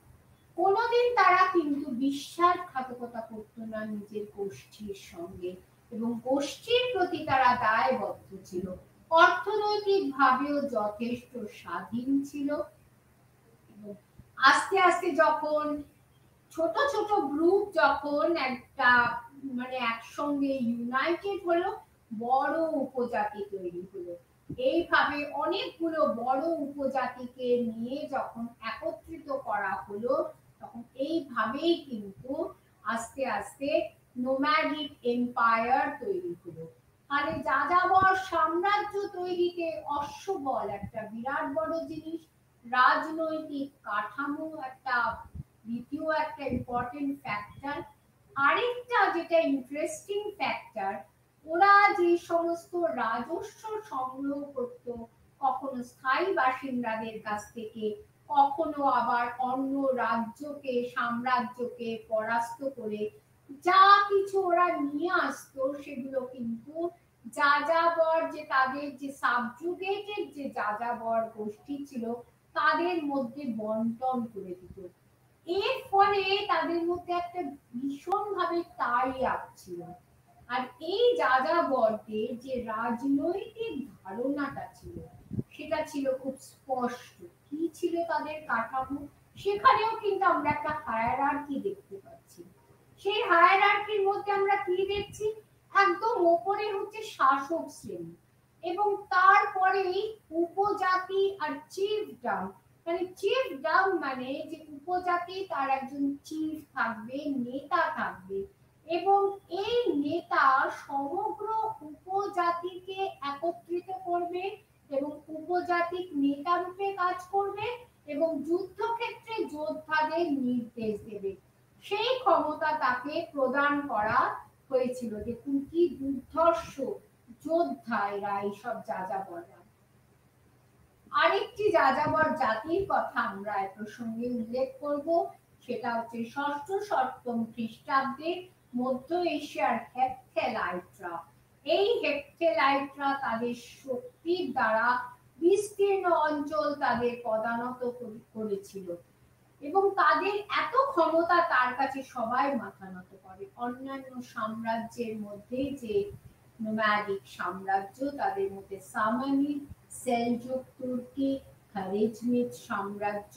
কোনোদিন তারা কিন্তু বিশ্বাসঘাতকতা করতো না নিজের গোষ্ঠীর সঙ্গে। এবং গোষ্ঠীর প্রতি তারা দায়বদ্ধ ছিল। অর্থনৈতিক ভাবেও যথেষ্ট স্বাধীন ছিল। আস্তে আস্তে যখন, ছোট ছোট গ্রুপ যখন একটা মানে একসঙ্গে ইউনাইটেড হলো, বড় উপজাতি তৈরি হলো। এইভাবে অনেকগুলো বড় উপজাতিকে নিয়ে যখন একত্রিত করা হলো তখন এইভাবেই কিন্তু আস্তে আস্তে নোম্যাডিক এম্পায়ার তৈরি হলো। তাহলে যাযাবর সাম্রাজ্য তৈরিতে অশ্ববল একটা বিরাট বড় জিনিস, রাজনৈতিক কাঠামো একটা দ্বিতীয় একটা ইম্পর্টেন্ট ফ্যাক্টর আরেকটা যেটা ইন্টারেস্টিং ফ্যাক্টর ওরা যে সমস্ত রাজস্ব সংগ্রহ করত কখনো স্থায়ী বাসিন্দাদের কাছ থেকে কখনো আবার অন্য রাজ্যকে, সাম্রাজ্যকে পরাস্ত করে যা কিছু ওরা নিয়ে আসতো, সেগুলো কিন্তু যাযাবর যে তাদের যে সাবজুগেটেড যে যাযাবর গোষ্ঠী ছিল, তাদের মধ্যে বন্টন করে দিত। এর ফলে তাদের মধ্যে একটা ভীষণ ভাবে টাই আপ ছিল। আর এই যাযাবরদের যে রাজনৈতিক ধারণাটা ছিল, সেটা ছিল খুব স্পষ্ট। কি ছিল তাদের কাঠামো, সেখানেও কিন্তু আমরা একটা হায়ারার্কি দেখতে পাচ্ছি। সেই হায়ারার্কির মধ্যে আমরা কি দেখছি? একদম ওপরে হচ্ছে শাসক শ্রেণি এবং তারপরেই উপজাতি আর চিফ ডাউন মানে চিফ ডাউন মানে যে উপজাতি তার একজন চিফ থাকবে, নেতা থাকবে এবং এই নেতা সমগ্র উপজাতিকে একত্রিত করবে এবং উপজাতিক নেতা রূপে কাজ করবে এবং যুদ্ধক্ষেত্রে যোদ্ধাদের নির্দেশ দেবে। সেই ক্ষমতা তাকে প্রদান করা হয়েছিল দেখুন কি দুর্ধর্ষ যোদ্ধা এরা এইসব যাযাবররা। আরেকটি যাযাবর জাতির কথা আমরা এ প্রসঙ্গে উল্লেখ করব, সেটা হচ্ছে ষষ্ঠ, সপ্তম খ্রিস্টাব্দে মধ্য এশিয়ার হেপথেলাইটরা এই হেপথেলাইটরা তাদের শক্তির দ্বারা বিস্তীর্ণ অঞ্চল তাদের পদানত করেছিল এবং তাদের এত ক্ষমতা তার কাছে সবাই মাথা নত করে। অন্যান্য সাম্রাজ্যের মধ্যে যে নোম্যাডিক সাম্রাজ্য, তাদের মধ্যে সামানিদ সেলজুক, তুর্কি খারেজমিদ সাম্রাজ্য,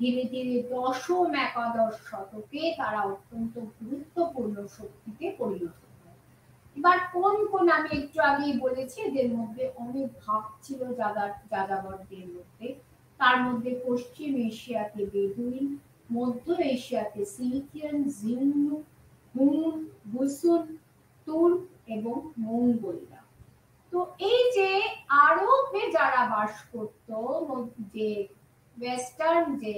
ধীরে ধীরে দশম একাদশ শতকে তারা অত্যন্ত গুরুত্বপূর্ণ শক্তিতে পরিণত এবার কোন কোন আমি একটু আগেই বলেছি এদের মধ্যে অনেক ভাগ ছিল যাযাবরদের মধ্যে। তার মধ্যে পশ্চিম এশিয়াতে বেদুইন মধ্য এশিয়াতে সিলিথিয়ান জিন্নু, হুন বুসুন তুর্ক এবং মঙ্গোলরা তো এই যে আরবে যারা বাস করত যে ওয়েস্টার্ন যে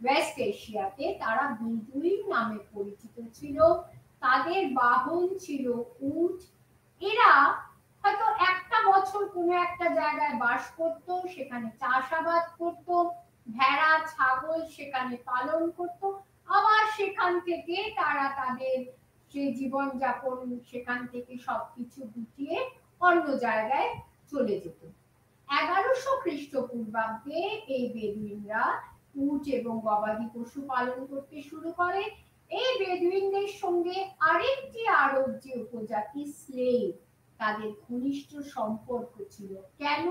ওয়েস্ট এশিয়াতে, তারা বিদুইন নামে পরিচিত ছিল। তাদের বাহন ছিল উট। এরা হয়তো একটা বছর কোনো একটা জায়গায় বাস করত, সেখানে চাষাবাদ করত, ভেড়া, ছাগল সেখানে পালন করত। আবার সেখান থেকে তারা তাদের যে জীবন যাপন সেখান থেকে সবকিছু গুটিয়ে অন্য জায়গায় চলে যেত। এগারোশো খ্রিস্টপূর্বাব্দে এই বেদুইনরা উট এবং গবাদি পশু পালন করতে শুরু করে। এই বেদুইনদের সঙ্গে আরেকটি আরব যে উপজাতি স্লেভ তাদের ঘনিষ্ঠ সম্পর্ক ছিল। কেন?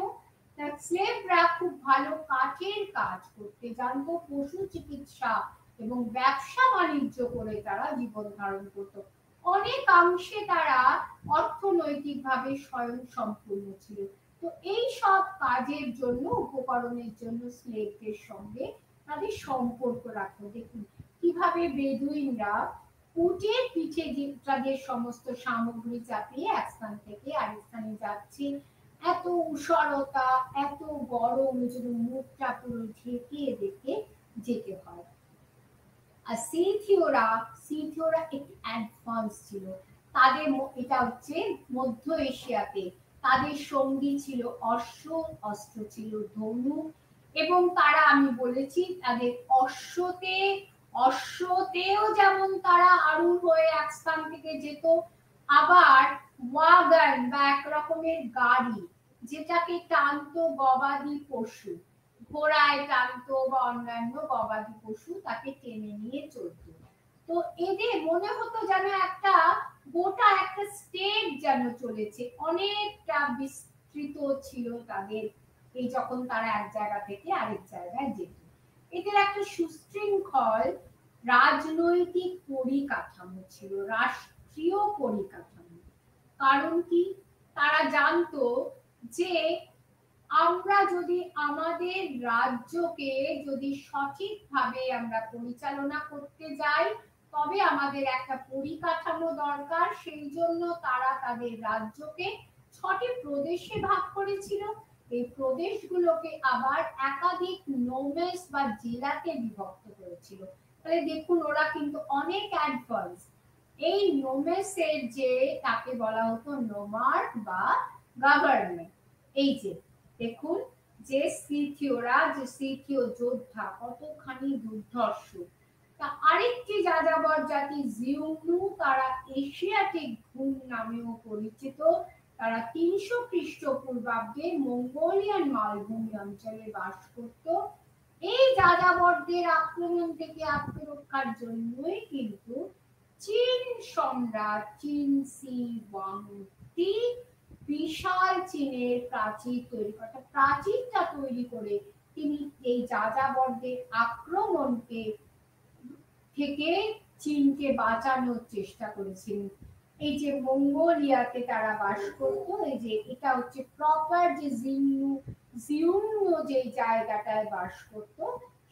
স্লেভরা খুব ভালো কাঠের কাজ করতে জানতো, পশু চিকিৎসা এবং ব্যবসা বাণিজ্য করে তারা জীবন ধারণ করত। অনেকাংশে তারা অর্থনৈতিকভাবে স্বয়ং সম্পূর্ণ ছিল। তো এই সব কাজের জন্য, উপকরণের জন্য স্লেভদের সঙ্গে তাদের সম্পর্ক রাখতো দেখুন কীভাবে বেদুইনরা উটের পিঠে তাদের সমস্ত সামগ্রী চাপিয়ে এক স্থান থেকে আরেক স্থানে যাচ্ছে, এত উষরতা, এত গরম যদি মুখটা পুরো ঢেকে দেখে যেতে হয়। আর সিথিওরা সিথিওরা একটু অ্যাডভান্স ছিল। তাদের এটা হচ্ছে মধ্য এশিয়াতে। তাদের সঙ্গী ছিল অশ্ব অস্ত্র ছিল ধনু, এবং তারা আমি বলেছি তাদের অশ্বতে অশ্বতেও যেমন তারা আরূঢ় হয়ে এক স্থান থেকে যেত, আবার ওয়াগান বা এক রকমের গাড়ি, যেটাকে টানতো গবাদি পশু, ঘোড়ায় টানতো বা অন্যান্য গবাদি পশু তাকে টেনে নিয়ে চলত। তো এদের মনে হতো যেন একটা গোটা একটা স্টেট যেন চলেছে, অনেকটা বিস্তৃত ছিল তাদের এই যখন তারা এক জায়গা থেকে আরেক জায়গায় যেত। এদের একটা সুশৃঙ্খল রাজনৈতিক পরিকাঠামো ছিল, রাষ্ট্রীয় পরিকাঠামো। কারণ কি? তারা জানতো যে আমরা যদি আমাদের রাজ্যকে যদি সঠিকভাবে আমরা পরিচালনা করতে যাই, তবে আমাদের একটা পরিকাঠামো দরকার। সেই জন্য তারা তাদের রাজ্যকে ছটি প্রদেশে ভাগ করেছিল। এই প্রদেশগুলোকে আবার একাধিক নোমেস বা জেলাতে বিভক্ত করেছিল। তাহলে দেখুন, ওরা কিন্তু অনেক অ্যাডভান্স এই নোমেসের যে তাকে বলা হতো নোমার্ক বা গভর্নমেন্ট এই যে, দেখুন, যে সিথিওরা যে সিথিও যোদ্ধা, কতখানি দুর্ধর্ষ। তা আরেকটি যাযাবর জাতি জিউনু তারা এশিয়াটিক ঘুম নামেও পরিচিত। তারা তিনশো খ্রিস্টপূর্বাব্দে মঙ্গোলিয়ান মালভূমি অঞ্চলে বাস করত। এই যাযাবরদের আক্রমণ থেকে আত্মরক্ষার জন্যই কিন্তু চীন সম্রাট চীন সি ওয়াংটি বিশাল চীনের প্রাচীর তৈরি করে প্রাচীরটা তৈরি করে তিনি এই যাযাবরদের আক্রমণকে থেকে চীনকে বাঁচানোর চেষ্টা করেছিলেন এই যে মঙ্গোলিয়াতে তারা বাস করতো, এই যে এটা হচ্ছে প্রপার যে জিন্নু জিউন্নু যে জায়গাটায় বাস করত,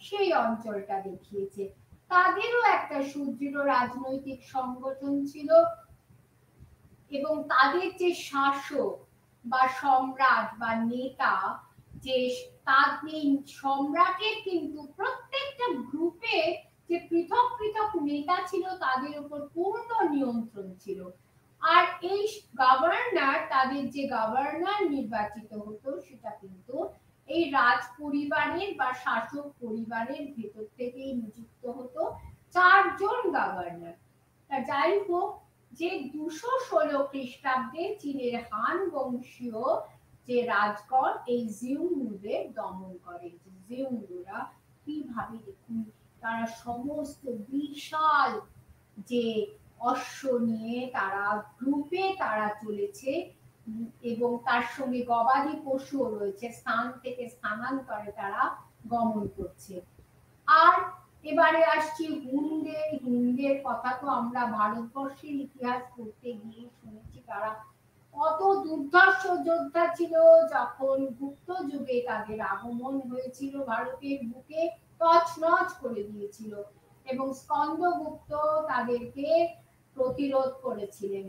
সেই অঞ্চলটা দেখিয়েছে। তাদেরও একটা সুদৃঢ় রাজনৈতিক সংগঠন ছিল এবং তাদের যে শাসক বা সম্রাট বা নেতা, যে তাদের সম্রাটের কিন্তু প্রত্যেকটা গ্রুপে যে পৃথক পৃথক নেতা ছিল, তাদের উপর পূর্ণ নিয়ন্ত্রণ ছিল। আর এই গভর্নর, তাদের যে গভর্নর নির্বাচিত হতো, সেটা কিন্তু এই রাজ পরিবারের বা শাসক পরিবারের ভেতর থেকেই নিযুক্ত হতো চারজন গভর্নর। তা যাই হোক, যে দুশো ষোলো খ্রিস্টাব্দে চীনের হান বংশীয় যে রাজগণ, এই জিউনুদের দমন করে। জিউনুরা কীভাবে দেখুন, তারা সমস্ত বিশাল যে অশ্ব নিয়ে তারা গ্রুপে তারা চলেছে এবং তার সঙ্গে গবাদি পশুও রয়েছে, স্থান থেকে স্থানান্তরে তারা গমন করছে। আর এবারে আসছি হুন্দের, হিন্দের কথা তো আমরা ভারতবর্ষের ইতিহাস পড়তে গিয়ে শুনেছি তারা কত দুর্ধর্ষ যোদ্ধা ছিল, যখন গুপ্ত যুগে তাদের আগমন হয়েছিল ভারতের বুকে, তছনছ করে দিয়েছিল। এবং স্কন্দগুপ্ত তাদেরকে প্রতিরোধ করেছিলেন।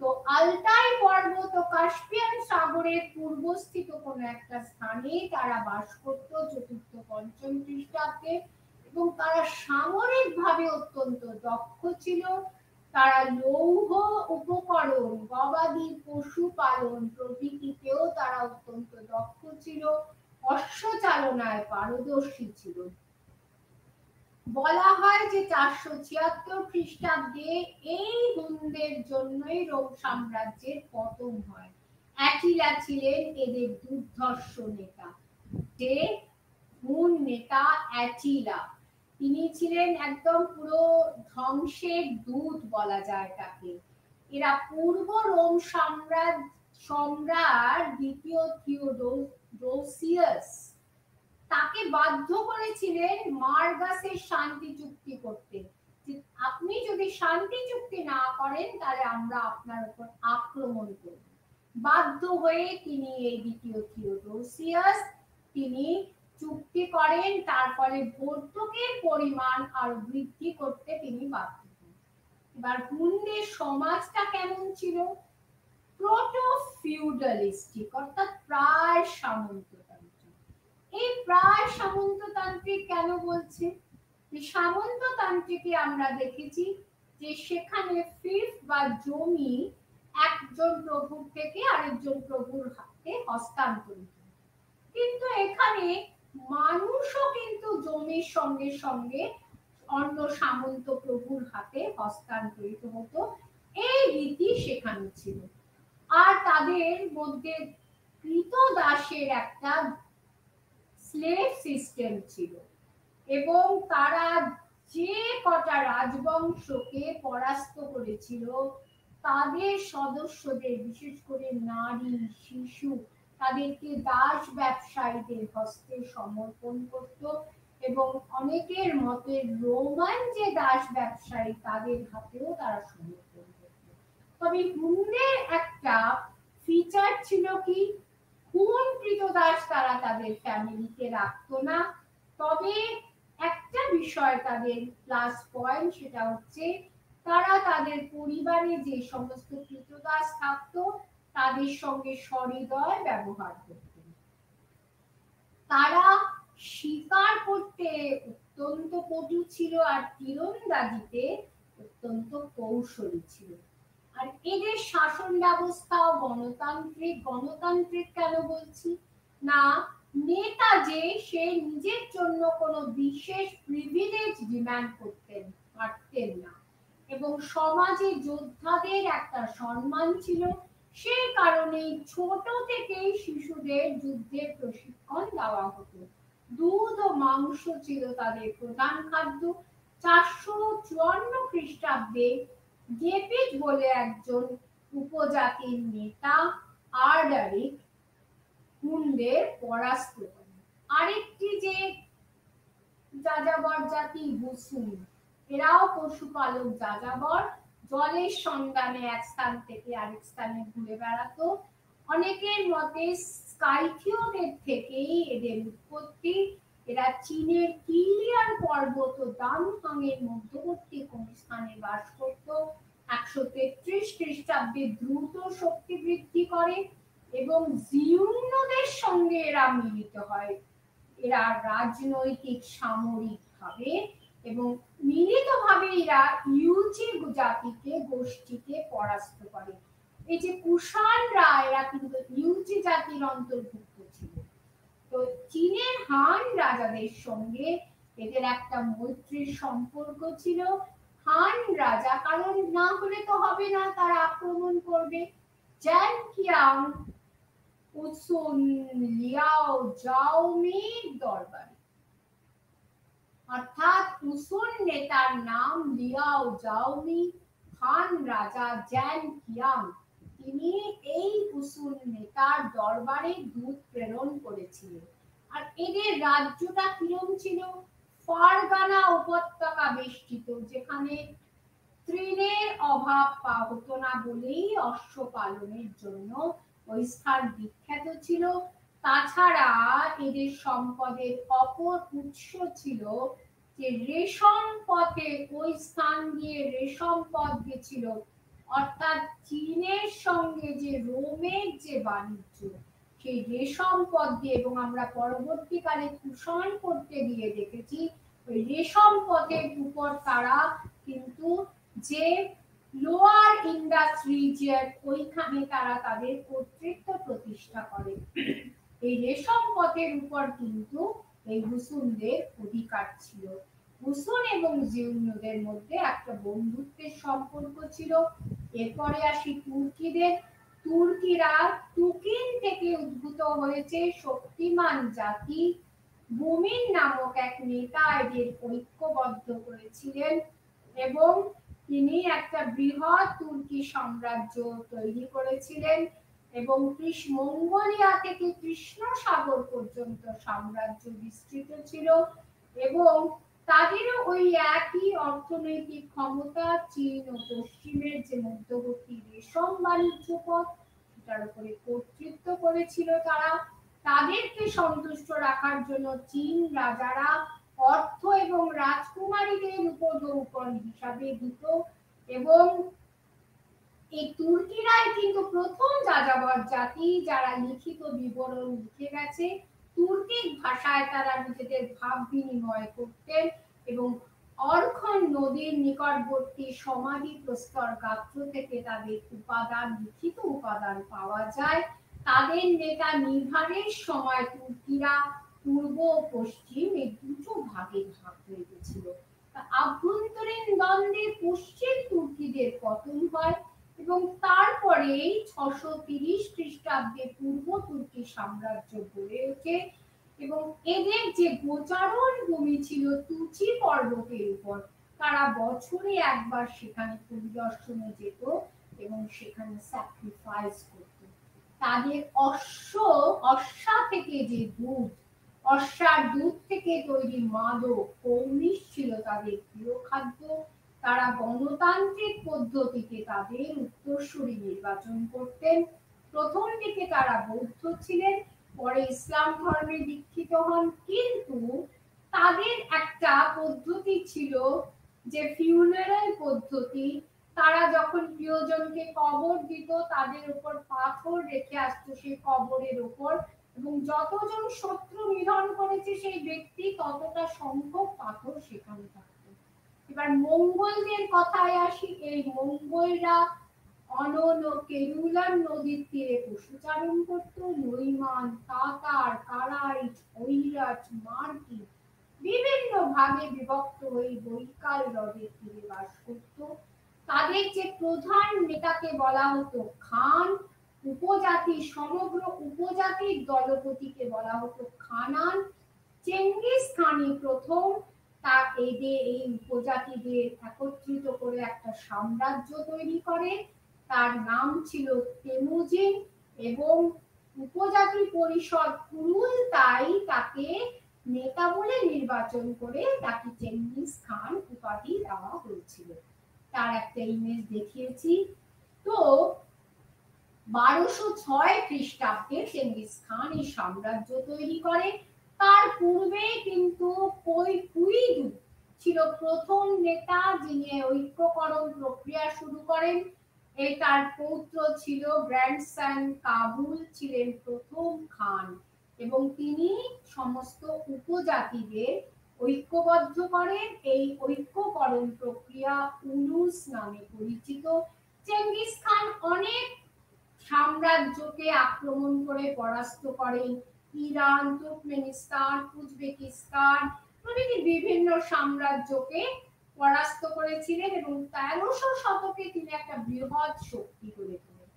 তো আলতাই পর্বত ও কাস্পিয়ান সাগরের পূর্বস্থিত কোনো একটা স্থানে তারা বাস করত, চতুর্থ, পঞ্চম খ্রিস্টাব্দে। এবং তারা সামরিক ভাবে অত্যন্ত দক্ষ ছিল। তারা লৌহ উপকরণ, গবাদি পশু পালন প্রভৃতিতেও তারা অত্যন্ত দক্ষ ছিল। অশ্ব চালনায় পারদর্শী ছিল। বলা হয় যে চারশো ছিয়াত্তর খ্রিস্টাব্দে এই হুনদের জন্যই রোম সাম্রাজ্যের পতন হয়। অ্যাটিলা ছিলেন এদের দুর্ধর্ষ নেতা। যে হুন নেতা অ্যাটিলা তিনি ছিলেন একদম পুরো ধ্বংসের দূত বলা যায় তাকে। এরা পূর্ব রোম সাম্রাজ্য সম্রাট দ্বিতীয় থিওডোসিয়াস তাকে বাধ্য করেছিলেন মার্গাসের শান্তি চুক্তি করতে। আপনি যদি শান্তি চুক্তি না করেন, তাহলে আমরা আপনার উপর আক্রমণ করব। বাধ্য হয়ে তিনি এই দ্বিতীয় থিওডোসিয়াস, তিনি চুক্তি করেন, তার ফলে ভর্তুকের পরিমাণ আর বৃদ্ধি করতে তিনি বাধ্য এবার হুন্ডের সমাজটা কেমন ছিল? প্রোটো ফিউডালিস্টিক অর্থাৎ প্রায় সামন্ততান্ত্রিক এই প্রায় সামন্ততান্ত্রিক কেন বলছে? সামন্ততান্ত্রিকে আমরা দেখেছি যে সেখানে ফিফ বা জমি একজন প্রভুর থেকে আরেকজন প্রভুর হাতে হস্তান্তরিত। কিন্তু এখানে মানুষও কিন্তু জমির সঙ্গে সঙ্গে অন্য সামন্ত প্রভুর হাতে হস্তান্তরিত হতো। এই রীতি সেখানে ছিল। আর তাদের মধ্যে কৃত দাসের একটা স্লেভ সিস্টেম ছিল। এবং তারা যে কটা রাজবংশকে পরাস্ত করেছিল, তাদের সদস্যদের, বিশেষ করে নারী, শিশু, তাদেরকে দাস ব্যবসায়ীদের হস্তে সমর্পণ করত এবং অনেকের মতে রোমান যে দাস ব্যবসায়ী, তাদের হাতেও তারা সমর্পণ করত। তবে হুন্ডের একটা ফিচার ছিল কি? খুন দাস তারা তাদের ফ্যামিলিতে রাখতো না? তবে একটা বিষয় তাদের প্লাস পয়েন্ট সেটা হচ্ছে তারা তাদের পরিবারে যে সমস্ত কৃতদাস থাকতো, তাদের সঙ্গে সহৃদয় ব্যবহার করতেন। তারা শিকার করতে অত্যন্ত পটু ছিল আর তীরন্দাজিতে অত্যন্ত কৌশলী ছিল। আর এদের শাসন ব্যবস্থাও গণতান্ত্রিক গণতান্ত্রিক কেন বলছি? না, নেতা যে, সে নিজের জন্য কোনো বিশেষ প্রিভিলেজ ডিমান্ড করতেন পারতেন না। এবং সমাজে যোদ্ধাদের একটা সম্মান ছিল সেই কারণে ছোট থেকেই শিশুদের যুদ্ধের প্রশিক্ষণ দেওয়া হতো। দুধ ও মাংস ছিল তাদের প্রধান খাদ্য। চারশো চুয়ান্ন খ্রিস্টাব্দে গেপিজ বলে একজন উপজাতির নেতা আর্ডারিক হুনদের পরাস্ত করেন। আরেকটি যে যাযাবর জাতি বুসুন এরাও পশুপালক যাযাবর। জলের সন্ধানে এক স্থান থেকে আরেক স্থানে ঘুরে বেড়াতো। অনেকের মতে স্কাইথিয়নের থেকেই এদের উৎপত্তি এরা চীনের কিলিয়ান পর্বত ও দানহাংয়ের মধ্যবর্তী কোন স্থানে বাস করত। একশো তেত্রিশ খ্রিস্টাব্দে দ্রুত শক্তি বৃদ্ধি করে এবং জিউন্নদের সঙ্গে এরা মিলিত হয়। এরা রাজনৈতিক সামরিক ভাবে এবং মিলিতভাবে এরা ইউচি জাতিকে, গোষ্ঠীকে পরাস্ত করে। এই যে কুষাণরা, এরা কিন্তু ইউচি জাতির অন্তর্ভুক্ত। তো চীনের হান রাজাদের সঙ্গে এদের একটা মৈত্রীর সম্পর্ক ছিল। হান রাজা কারণ না হলে তো হবে না, তারা আক্রমণ করবে। জ্যান কিয়াং লিয়াও জাওমি দরবারে। অর্থাৎ উসুন নেতার নাম লিয়াও জাওমি খান রাজা জ্যান কিয়াং। তিনি এই উসুন নেতার দরবারে দূত প্রেরণ করেছিলেন। আর এদের রাজ্যটা কিরম ছিল? ফারগানা উপত্যকা বেষ্টিত, যেখানে তৃণের অভাব হতো না বলেই অশ্ব পালনের জন্য ওই স্থান বিখ্যাত ছিল। তাছাড়া এদের সম্পদের অপর উৎস ছিল যে রেশম পথে ওই স্থান দিয়ে রেশম পথ গেছিল অর্থাৎ চীনের সঙ্গে যে রোমের যে বাণিজ্য, সেই রেশম পথ দিয়ে এবং আমরা পরবর্তীকালে কুষণ করতে গিয়ে দেখেছি, ওই রেশম পথের উপর তারা কিন্তু যে লোয়ার ইন্ডাস রিজিয়ন ওইখানে তারা তাদের কর্তৃত্ব প্রতিষ্ঠা করে। এই রেশম পথের উপর কিন্তু এই হুসুনদের অধিকার ছিল। হুসুন এবং জিউন্নদের মধ্যে একটা বন্ধুত্বের সম্পর্ক ছিল। এরপরে আসি তুর্কিদের। তুর্কিরা তুকিন থেকে উদ্ভূত হয়েছে শক্তিমান জাতি। বুমিন নামক এক নেতা এদের ঐক্যবদ্ধ করেছিলেন এবং তিনি একটা বৃহৎ তুর্কি সাম্রাজ্য তৈরি করেছিলেন এবং মঙ্গোলিয়া থেকে কৃষ্ণ সাগর পর্যন্ত সাম্রাজ্য বিস্তৃত ছিল এবং তাদেরও ওই একই অর্থনৈতিক ক্ষমতা, চীন ও পশ্চিমের যে মধ্যবর্তী রেশম বাণিজ্য পথ, সেটার উপরে কর্তৃত্ব করেছিল তারা। তাদেরকে সন্তুষ্ট রাখার জন্য চীন রাজারা অর্থ এবং রাজকুমারীদের উপর হিসাবে দিত এবং এই তুর্কিরাই কিন্তু প্রথম যাযাবর জাতি যারা লিখিত বিবরণ লিখে গেছে। তুর্কিক ভাষায় তারা নিজেদের ভাব বিনিময় করতেন এবং অর্খন নদীর নিকটবর্তী সমাধি প্রস্তর গাত্র থেকে তাদের উপাদান, লিখিত উপাদান পাওয়া যায়। তাদের নেতা নির্মাণের সময় তুর্কিরা পূর্ব ও পশ্চিম এই দুটো ভাগে ভাগ হয়ে গেছিল। আভ্যন্তরীণ দ্বন্দ্বে পশ্চিম তুর্কিদের পতন হয়। এবং তারপরে ছশো তিরিশ খ্রিস্টাব্দে পূর্ব তুর্কি সাম্রাজ্য গড়ে ওঠে এবং এদের যে গোচারণ ভূমি ছিল তুচি পর্বতের উপর, তারা বছরে একবার সেখানে পরিদর্শনে যেত এবং সেখানে স্যাক্রিফাইস করত। তাদের অশ্ব, অশ্বা থেকে যে দুধ, অশ্বার দুধ থেকে তৈরি মাদক কৌমিশ ছিল তাদের প্রিয় খাদ্য। তারা গণতান্ত্রিক পদ্ধতিতে তাদের উত্তরসূরি নির্বাচন করতেন। প্রথম দিকে তারা বৌদ্ধ ছিলেন, পরে ইসলাম ধর্মে দীক্ষিত হন। কিন্তু তাদের একটা পদ্ধতি ছিল যে ফিউনারাল পদ্ধতি। তারা যখন প্রিয়জনকে কবর দিত, তাদের উপর পাথর রেখে আসতো সেই কবরের উপর এবং যতজন শত্রু নিধন করেছে সেই ব্যক্তি ততটা সংখ্যক পাথর সেখানে থাকত এবার মঙ্গলদের কথায় আসি, এই মঙ্গলরা অনন কেরুলার নদীর তীরে পশুচারণ করত। নৈমান তাতার কারাইট ঐরাট মার্কি বিভিন্ন ভাগে বিভক্ত হয়ে বৈকাল হ্রদের তীরে বাস করত। তাদের যে প্রধান নেতাকে বলা হতো খান, উপজাতি, সমগ্র উপজাতির দলপতিকে বলা হতো খানান। চেঙ্গিস খানি প্রথম তা এদের এই উপজাতিদের একত্রিত করে একটা সাম্রাজ্য তৈরি করে। তার নাম ছিল তেমুজিন এবং উপজাতি পরিষদ কুরুল তাই তাকে নেতা বলে নির্বাচন করে তাকে চেঙ্গিস খান উপাধি দেওয়া হয়েছিল। তার একটা ইমেজ দেখিয়েছি। তো বারোশো ছয় খ্রিস্টাব্দে চেঙ্গিস খান এই সাম্রাজ্য তৈরি করে। তার পূর্বে কিন্তু কুইদু ছিল প্রথম নেতা যিনি ঐক্যকরণ প্রক্রিয়া শুরু করেন। এই তার পৌত্র ছিল গ্র্যান্ডসান কাবুল ছিলেন প্রথম খান এবং তিনি সমস্ত উপজাতিদের ঐক্যবদ্ধ করেন। এই ঐক্যকরণ প্রক্রিয়া উলুস নামে পরিচিত। চেঙ্গিস খান অনেক সাম্রাজ্যকে আক্রমণ করে পরাস্ত করেন। ইরান, তুর্কমেনিস্তান, উজবেকিস্তান প্রভৃতি বিভিন্ন সাম্রাজ্যকে পরাস্ত করেছিলেন এবং তেরোশো শতকে তিনি একটা বৃহৎ শক্তি করে তোলেন।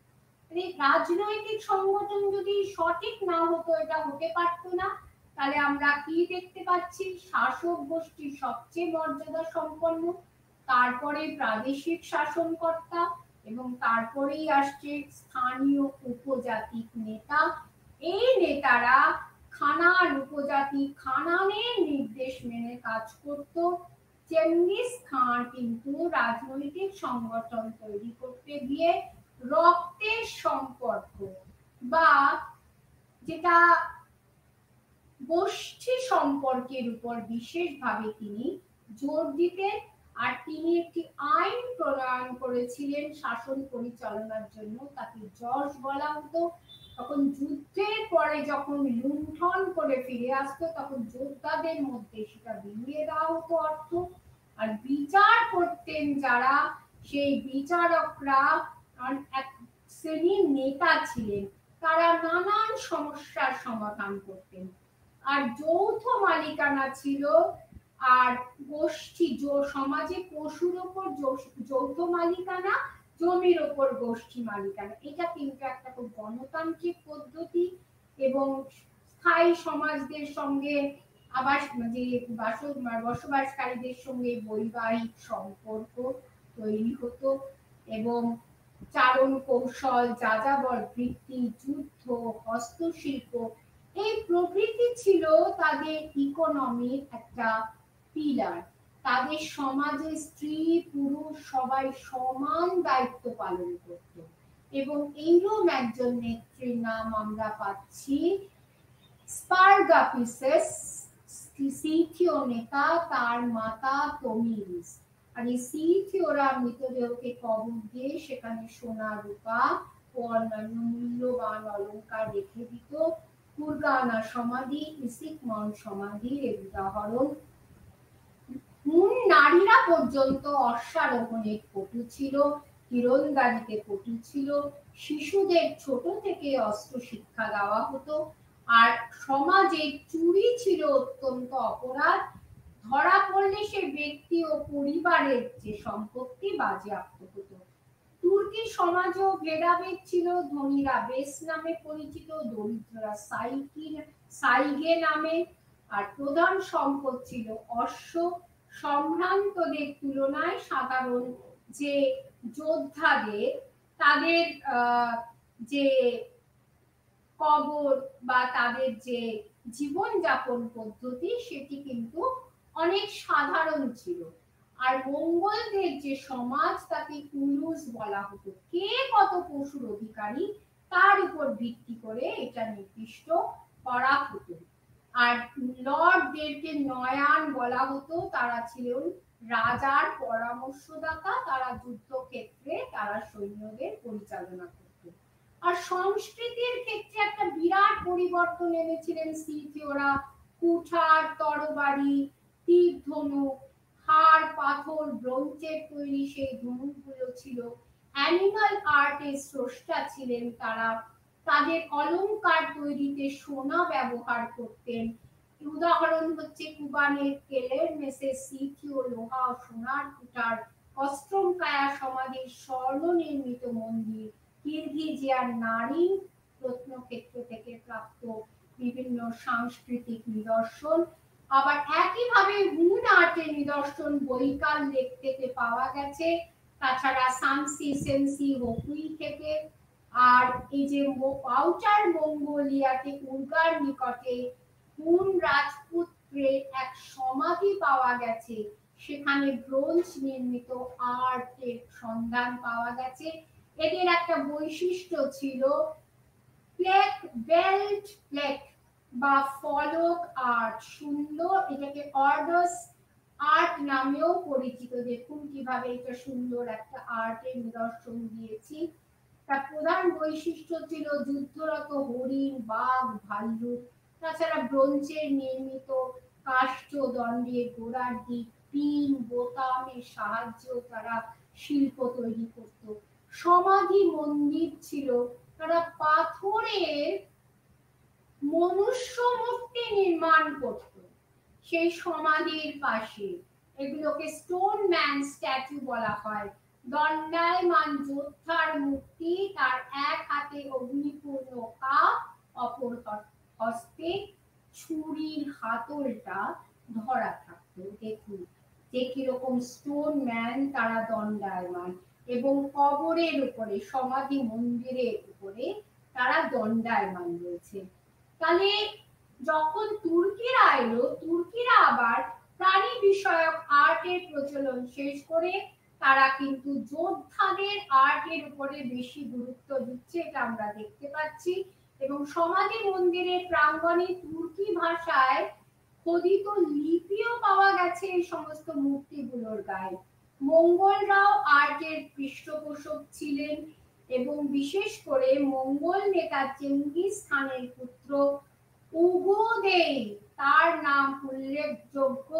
রাজনৈতিক সংগঠন যদি সঠিক না হতো, এটা হতে পারতো না। তাহলে আমরা কি দেখতে পাচ্ছি? শাসক গোষ্ঠী সবচেয়ে মর্যাদা সম্পন্ন, তারপরে প্রাদেশিক শাসনকর্তা এবং তারপরেই আসছে স্থানীয় উপজাতিক নেতা এই নেতারা খানার উপজাতি খানানের নির্দেশ মেনে কাজ করত। চেঙ্গিস খান কিন্তু রাজনৈতিক সংগঠন তৈরি করতে গিয়ে রক্তের সম্পর্ক বা যেটা গোষ্ঠী সম্পর্কের উপর বিশেষভাবে তিনি জোর দিতেন আর তিনি একটি আইন প্রণয়ন করেছিলেন শাসন পরিচালনার জন্য। তাকে যশ বলা হতো। তখন যুদ্ধের পরে যখন লুণ্ঠন করে ফিরে আসতো তখন যোদ্ধাদের মধ্যে সেটা বিলিয়ে দেওয়া হতো অর্থ। আর বিচার করতেন যারা, সেই বিচারকরা এক শ্রেণির নেতা ছিলেন। তারা নানান সমস্যার সমাধান করতেন। আর যৌথ মালিকানা ছিল, আর গোষ্ঠী সমাজে পশুর ওপর যৌথ মালিকানা জমির ওপর গোষ্ঠী মালিকানা। এটা কিন্তু একটা খুব গণতান্ত্রিক পদ্ধতি এবং স্থায়ী সমাজদের সঙ্গে আবাস, যে বসবাসকারীদের সঙ্গে বৈবাহিক সম্পর্ক তৈরি হতো এবং চারণ কৌশল, যাযাবর বৃত্তি, যুদ্ধ, হস্তশিল্প, এই প্রকৃতি ছিল তাদের ইকোনমির একটা পিলার তাদের সমাজে স্ত্রী, পুরুষ সবাই সমান দায়িত্ব পালন করত। এবং এইরকম একজন নেত্রীর নাম আমরা পাচ্ছি স্পারগাপিসেস সিথিও নেতা, তার মাতা তমিলিস আর এই সিথিওরা মৃতদেহকে কবর দিয়ে সেখানে সোনা, রূপা ও অন্যান্য মূল্যবান অলঙ্কার রেখে দিত। কুরগানা সমাধি, ইসিকমন সমাধির উদাহরণ হুন নারীরা পর্যন্ত অশ্বারোহণে পটু ছিল তীরন্দাজিতে পটু ছিল শিশুদের ছোট থেকে অস্ত্র শিক্ষা দেওয়া হতো। আর সমাজে চুরি ছিল অত্যন্ত অপরাধ। ধরা পড়লে সে ব্যক্তি ও পরিবারের যে সম্পত্তি বাজেয়াপ্ত হতো। তুর্কি সমাজেও ভেদাভেদ ছিল। ধনীরা বেশ নামে পরিচিত, দরিদ্ররা সাইকিন সাইগে নামে। আর প্রধান সম্পদ ছিল অশ্ব। সম্ভ্রান্তদের তুলনায় সাধারণ যে যোদ্ধাদের, তাদের যে কবর বা তাদের যে জীবনযাপন পদ্ধতি, সেটি কিন্তু অনেক সাধারণ ছিল। আর মঙ্গলদের যে সমাজ, তাকে কুলুস বলা হতো। কে কত পশুর অধিকারী, তার উপর ভিত্তি করে এটা নির্দিষ্ট করা হতো। আর লর্ডদেরকে নয়ান বলা হতো। তারা ছিলেন রাজার পরামর্শদাতা, তারা যুদ্ধক্ষেত্রে তারা সৈন্যদের পরিচালনা করত। আর সংস্কৃতির ক্ষেত্রে একটা বিরাট পরিবর্তন এনেছিলেন সিথিওরা কুঠার, তরবারি তীর ধনুক হাড় পাথর ব্রোঞ্চের তৈরি সেই ধনুকগুলো ছিল। অ্যানিমাল আর্টের স্রষ্টা ছিলেন তারা। তাদের অলংকার তৈরিতে সোনা ব্যবহার করতেন। উদাহরণ হচ্ছে কুবানের কেলের মেসে লোহা ও সোনার কুটার অস্ত্রম কায়া সমাধির স্বর্ণ নির্মিত মন্দির কিরগিজিয়ার নারী প্রত্নক্ষেত্র থেকে প্রাপ্ত বিভিন্ন সাংস্কৃতিক নিদর্শন, আবার একইভাবে হুন আর্টের নিদর্শন বৈকাল লেক থেকে পাওয়া গেছে। তাছাড়া সানসি, সেন্সি হোকুই থেকে। আর এই যে আউটার মঙ্গোলিয়াতে উর্গার নিকটে হুন রাজপুত্রের এক সমাধি পাওয়া গেছে? সেখানে ব্রোঞ্জ নির্মিত আর্টের সন্ধান পাওয়া গেছে। এদের একটা বৈশিষ্ট্য ছিল প্লেক বেল্ট প্লেক বা ফলক আর্ট সুন্দর এটাকে অর্ডার্স আর্ট নামেও পরিচিত। দেখুন কীভাবে এটা সুন্দর একটা আর্টের নিদর্শন দিয়েছি। তার প্রধান বৈশিষ্ট্য ছিল যুদ্ধরত হরিণ, বাঘ, ভাল্লুক তাছাড়া ব্রোঞ্জের নির্মিত কাষ্ঠ দণ্ডের গোড়ার দিক পিন বোতামের সাহায্য তারা শিল্প তৈরি করত। সমাধি মন্দির ছিল। তারা পাথরের মনুষ্য মূর্তি নির্মাণ করত। সেই সমাধির পাশে এগুলোকে স্টোন ম্যান স্ট্যাচু বলা হয়। দণ্ডায়মান যোদ্ধার মূর্তি তার এক হাতে অগ্নিপূর্ণ কাপ, অপর হস্তে ছুরির হাতলটা ধরা থাকতো, দেখুন যে কীরকম স্টোন ম্যান তারা দণ্ডায়মান এবং কবরের উপরে, সমাধি মন্দিরের উপরে তারা দণ্ডায়মান রয়েছে। তাহলে যখন তুর্কিরা এলো, তুর্কিরা আবার প্রাণী বিষয়ক আর্টের প্রচলন শেষ করে তারা কিন্তু যোদ্ধাদের আর্টের উপরে বেশি গুরুত্ব দিচ্ছে, এটা আমরা দেখতে পাচ্ছি। এবং সমাধি মন্দিরের প্রাঙ্গণে তুর্কি ভাষায় খোদিত লিপিও পাওয়া গেছে এই সমস্ত মূর্তিগুলোর গায়ে। মঙ্গলরাও আর্টের পৃষ্ঠপোষক ছিলেন এবং বিশেষ করে মঙ্গল নেতা চেঙ্গিস খানের পুত্র উগোদেই, তার নাম উল্লেখযোগ্য,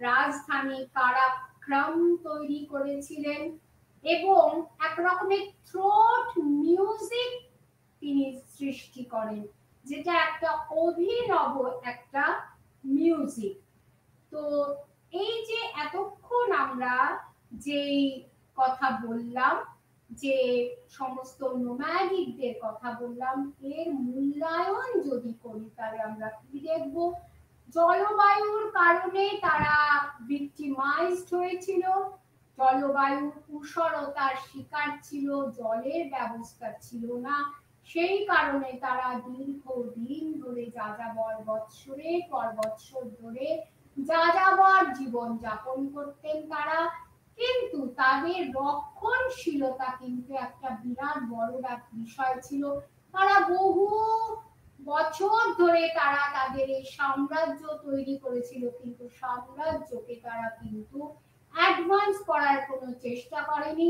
রাজধানী কারাক্রম তৈরি করেছিলেন এবং এক রকমের থ্রোট মিউজিক তিনি সৃষ্টি করেন যেটা একটা অভিনব একটা মিউজিক তো এই যে এতক্ষণ আমরা যেই কথা বললাম, যে সমস্ত নোম্যাডিকদের কথা বললাম, এর মূল্যায়ন যদি করি, তাহলে আমরা কি দেখব? জলবায়ুর কারণে তারা ভিক্টিমাইজড হয়েছিল জলবায়ু কুশলতার শিকার ছিল, জলের ব্যবস্থা ছিল না সেই কারণে তারা দীর্ঘ দিন ধরে যাযাবর বৎসরের পর বৎসর ধরে যাযাবর জীবন যাপন করতেন তারা। কিন্তু তাদের রক্ষণশীলতা কিন্তু একটা বিরাট বড় এক বিষয় ছিল। তারা বহু বছর ধরে তারা তাদের এই সাম্রাজ্য তৈরি করেছিল, কিন্তু সাম্রাজ্যকে তারা কিন্তু অ্যাডভান্স করার কোনো চেষ্টা করেনি।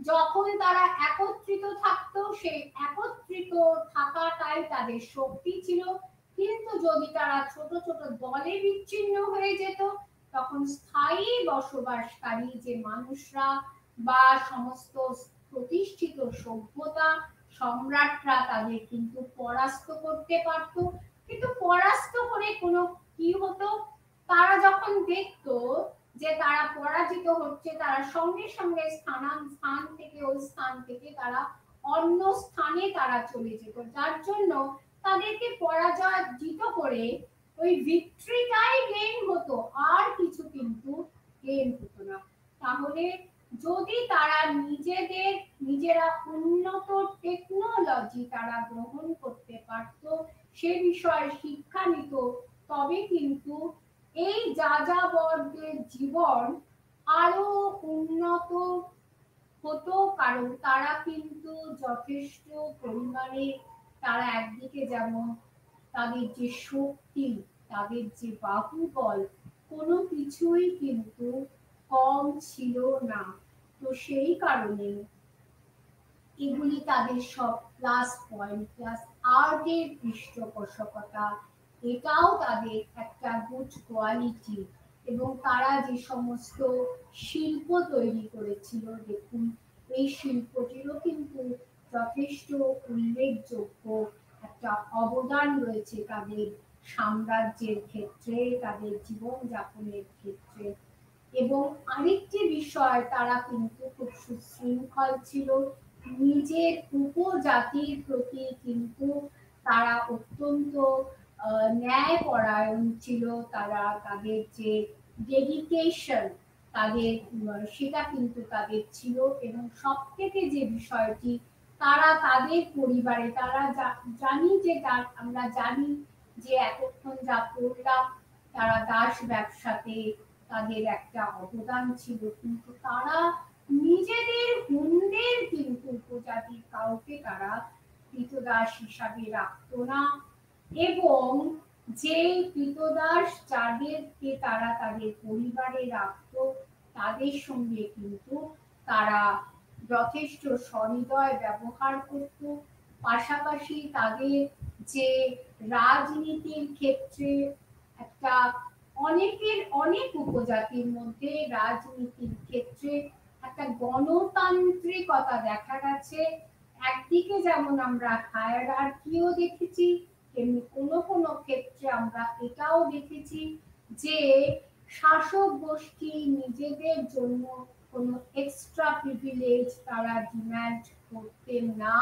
যখন তারা একত্রিত থাকতো, সেই একত্রিত থাকাটাই তাদের শক্তি ছিল। কিন্তু যদি তারা ছোট ছোট দলে বিচ্ছিন্ন হয়ে যেত, তখন স্থায়ী বসবাসকারী যে মানুষরা বা সমস্ত প্রতিষ্ঠিত সভ্যতা, সম্রাটরা তাদের কিন্তু পরাস্ত করতে পারত। কিন্তু পরাস্ত করে কোনো কি হতো? তারা যখন দেখতো যে তারা পরাজিত হচ্ছে, তারা সঙ্গে সঙ্গে স্থানান, স্থান থেকে ওই স্থান থেকে তারা অন্য স্থানে তারা চলে যেত। যার জন্য তাদেরকে পরাজয় করে ওই ভিক্টরিটাই গেইন হতো, আর কিছু কিন্তু গেইন হতো না। তাহলে যদি তারা নিজেদের, নিজেরা উন্নত টেকনোলজি তারা গ্রহণ করতে পারত, সে বিষয়ে শিক্ষা নিত, তবে কিন্তু এই যাযাবরদের জীবন আরও উন্নত হতো কারণ তারা কিন্তু যথেষ্ট পরিমাণে তারা একদিকে যেমন তাদের যে শক্তি, তাদের যে বাহুবল, কোনো কিছুই কিন্তু কম ছিল না। তো সেই কারণে এগুলি তাদের সব প্লাস পয়েন্ট প্লাস আর্টের পৃষ্ঠপোষকতা এটাও তাদের একটা গুড কোয়ালিটি এবং তারা যে সমস্ত শিল্প তৈরি করেছিল, দেখুন, এই শিল্পটিরও কিন্তু যথেষ্ট উল্লেখযোগ্য একটা অবদান রয়েছে তাদের সাম্রাজ্যের ক্ষেত্রে, তাদের জীবনযাপনের ক্ষেত্রে। এবং আরেকটি বিষয়, তারা কিন্তু খুব সুশৃঙ্খল ছিল। নিজের উপজাতির প্রতি কিন্তু তারা অত্যন্ত ন্যায় পরায়ণ ছিল তারা তাদের যে ডেডিকেশন তাদের সেটা কিন্তু তাদের ছিল এবং সব থেকে যে বিষয়টি, তারা তাদের পরিবারে, তারা জানি যে আমরা জানি যে এতক্ষণ যা পড়লাম তারা দাস ব্যবসাতে তাদের একটা অবদান ছিল, কিন্তু তারা নিজেদের হুন্ডের কিন্তু উপজাতির কাউকে তারা কৃতদাস হিসাবে রাখতো না। এবং যে কৃতদাস যাদেরকে তারা তাদের পরিবারে রাখত, তাদের সঙ্গে কিন্তু তারা যথেষ্ট সহৃদয় ব্যবহার করত। পাশাপাশি তাদের যে রাজনীতির ক্ষেত্রে একটা অনেকের, অনেক উপজাতির মধ্যে রাজনীতির ক্ষেত্রে একটা গণতান্ত্রিকতা দেখা গেছে। একদিকে যেমন আমরা হায়ারার্কিও দেখেছি তেমনি কোনো কোনো ক্ষেত্রে আমরা এটাও দেখেছি যে শাসক গোষ্ঠী নিজেদের জন্য কোনো এক্সট্রা প্রিভিলেজ তারা ডিম্যান্ড করতেন না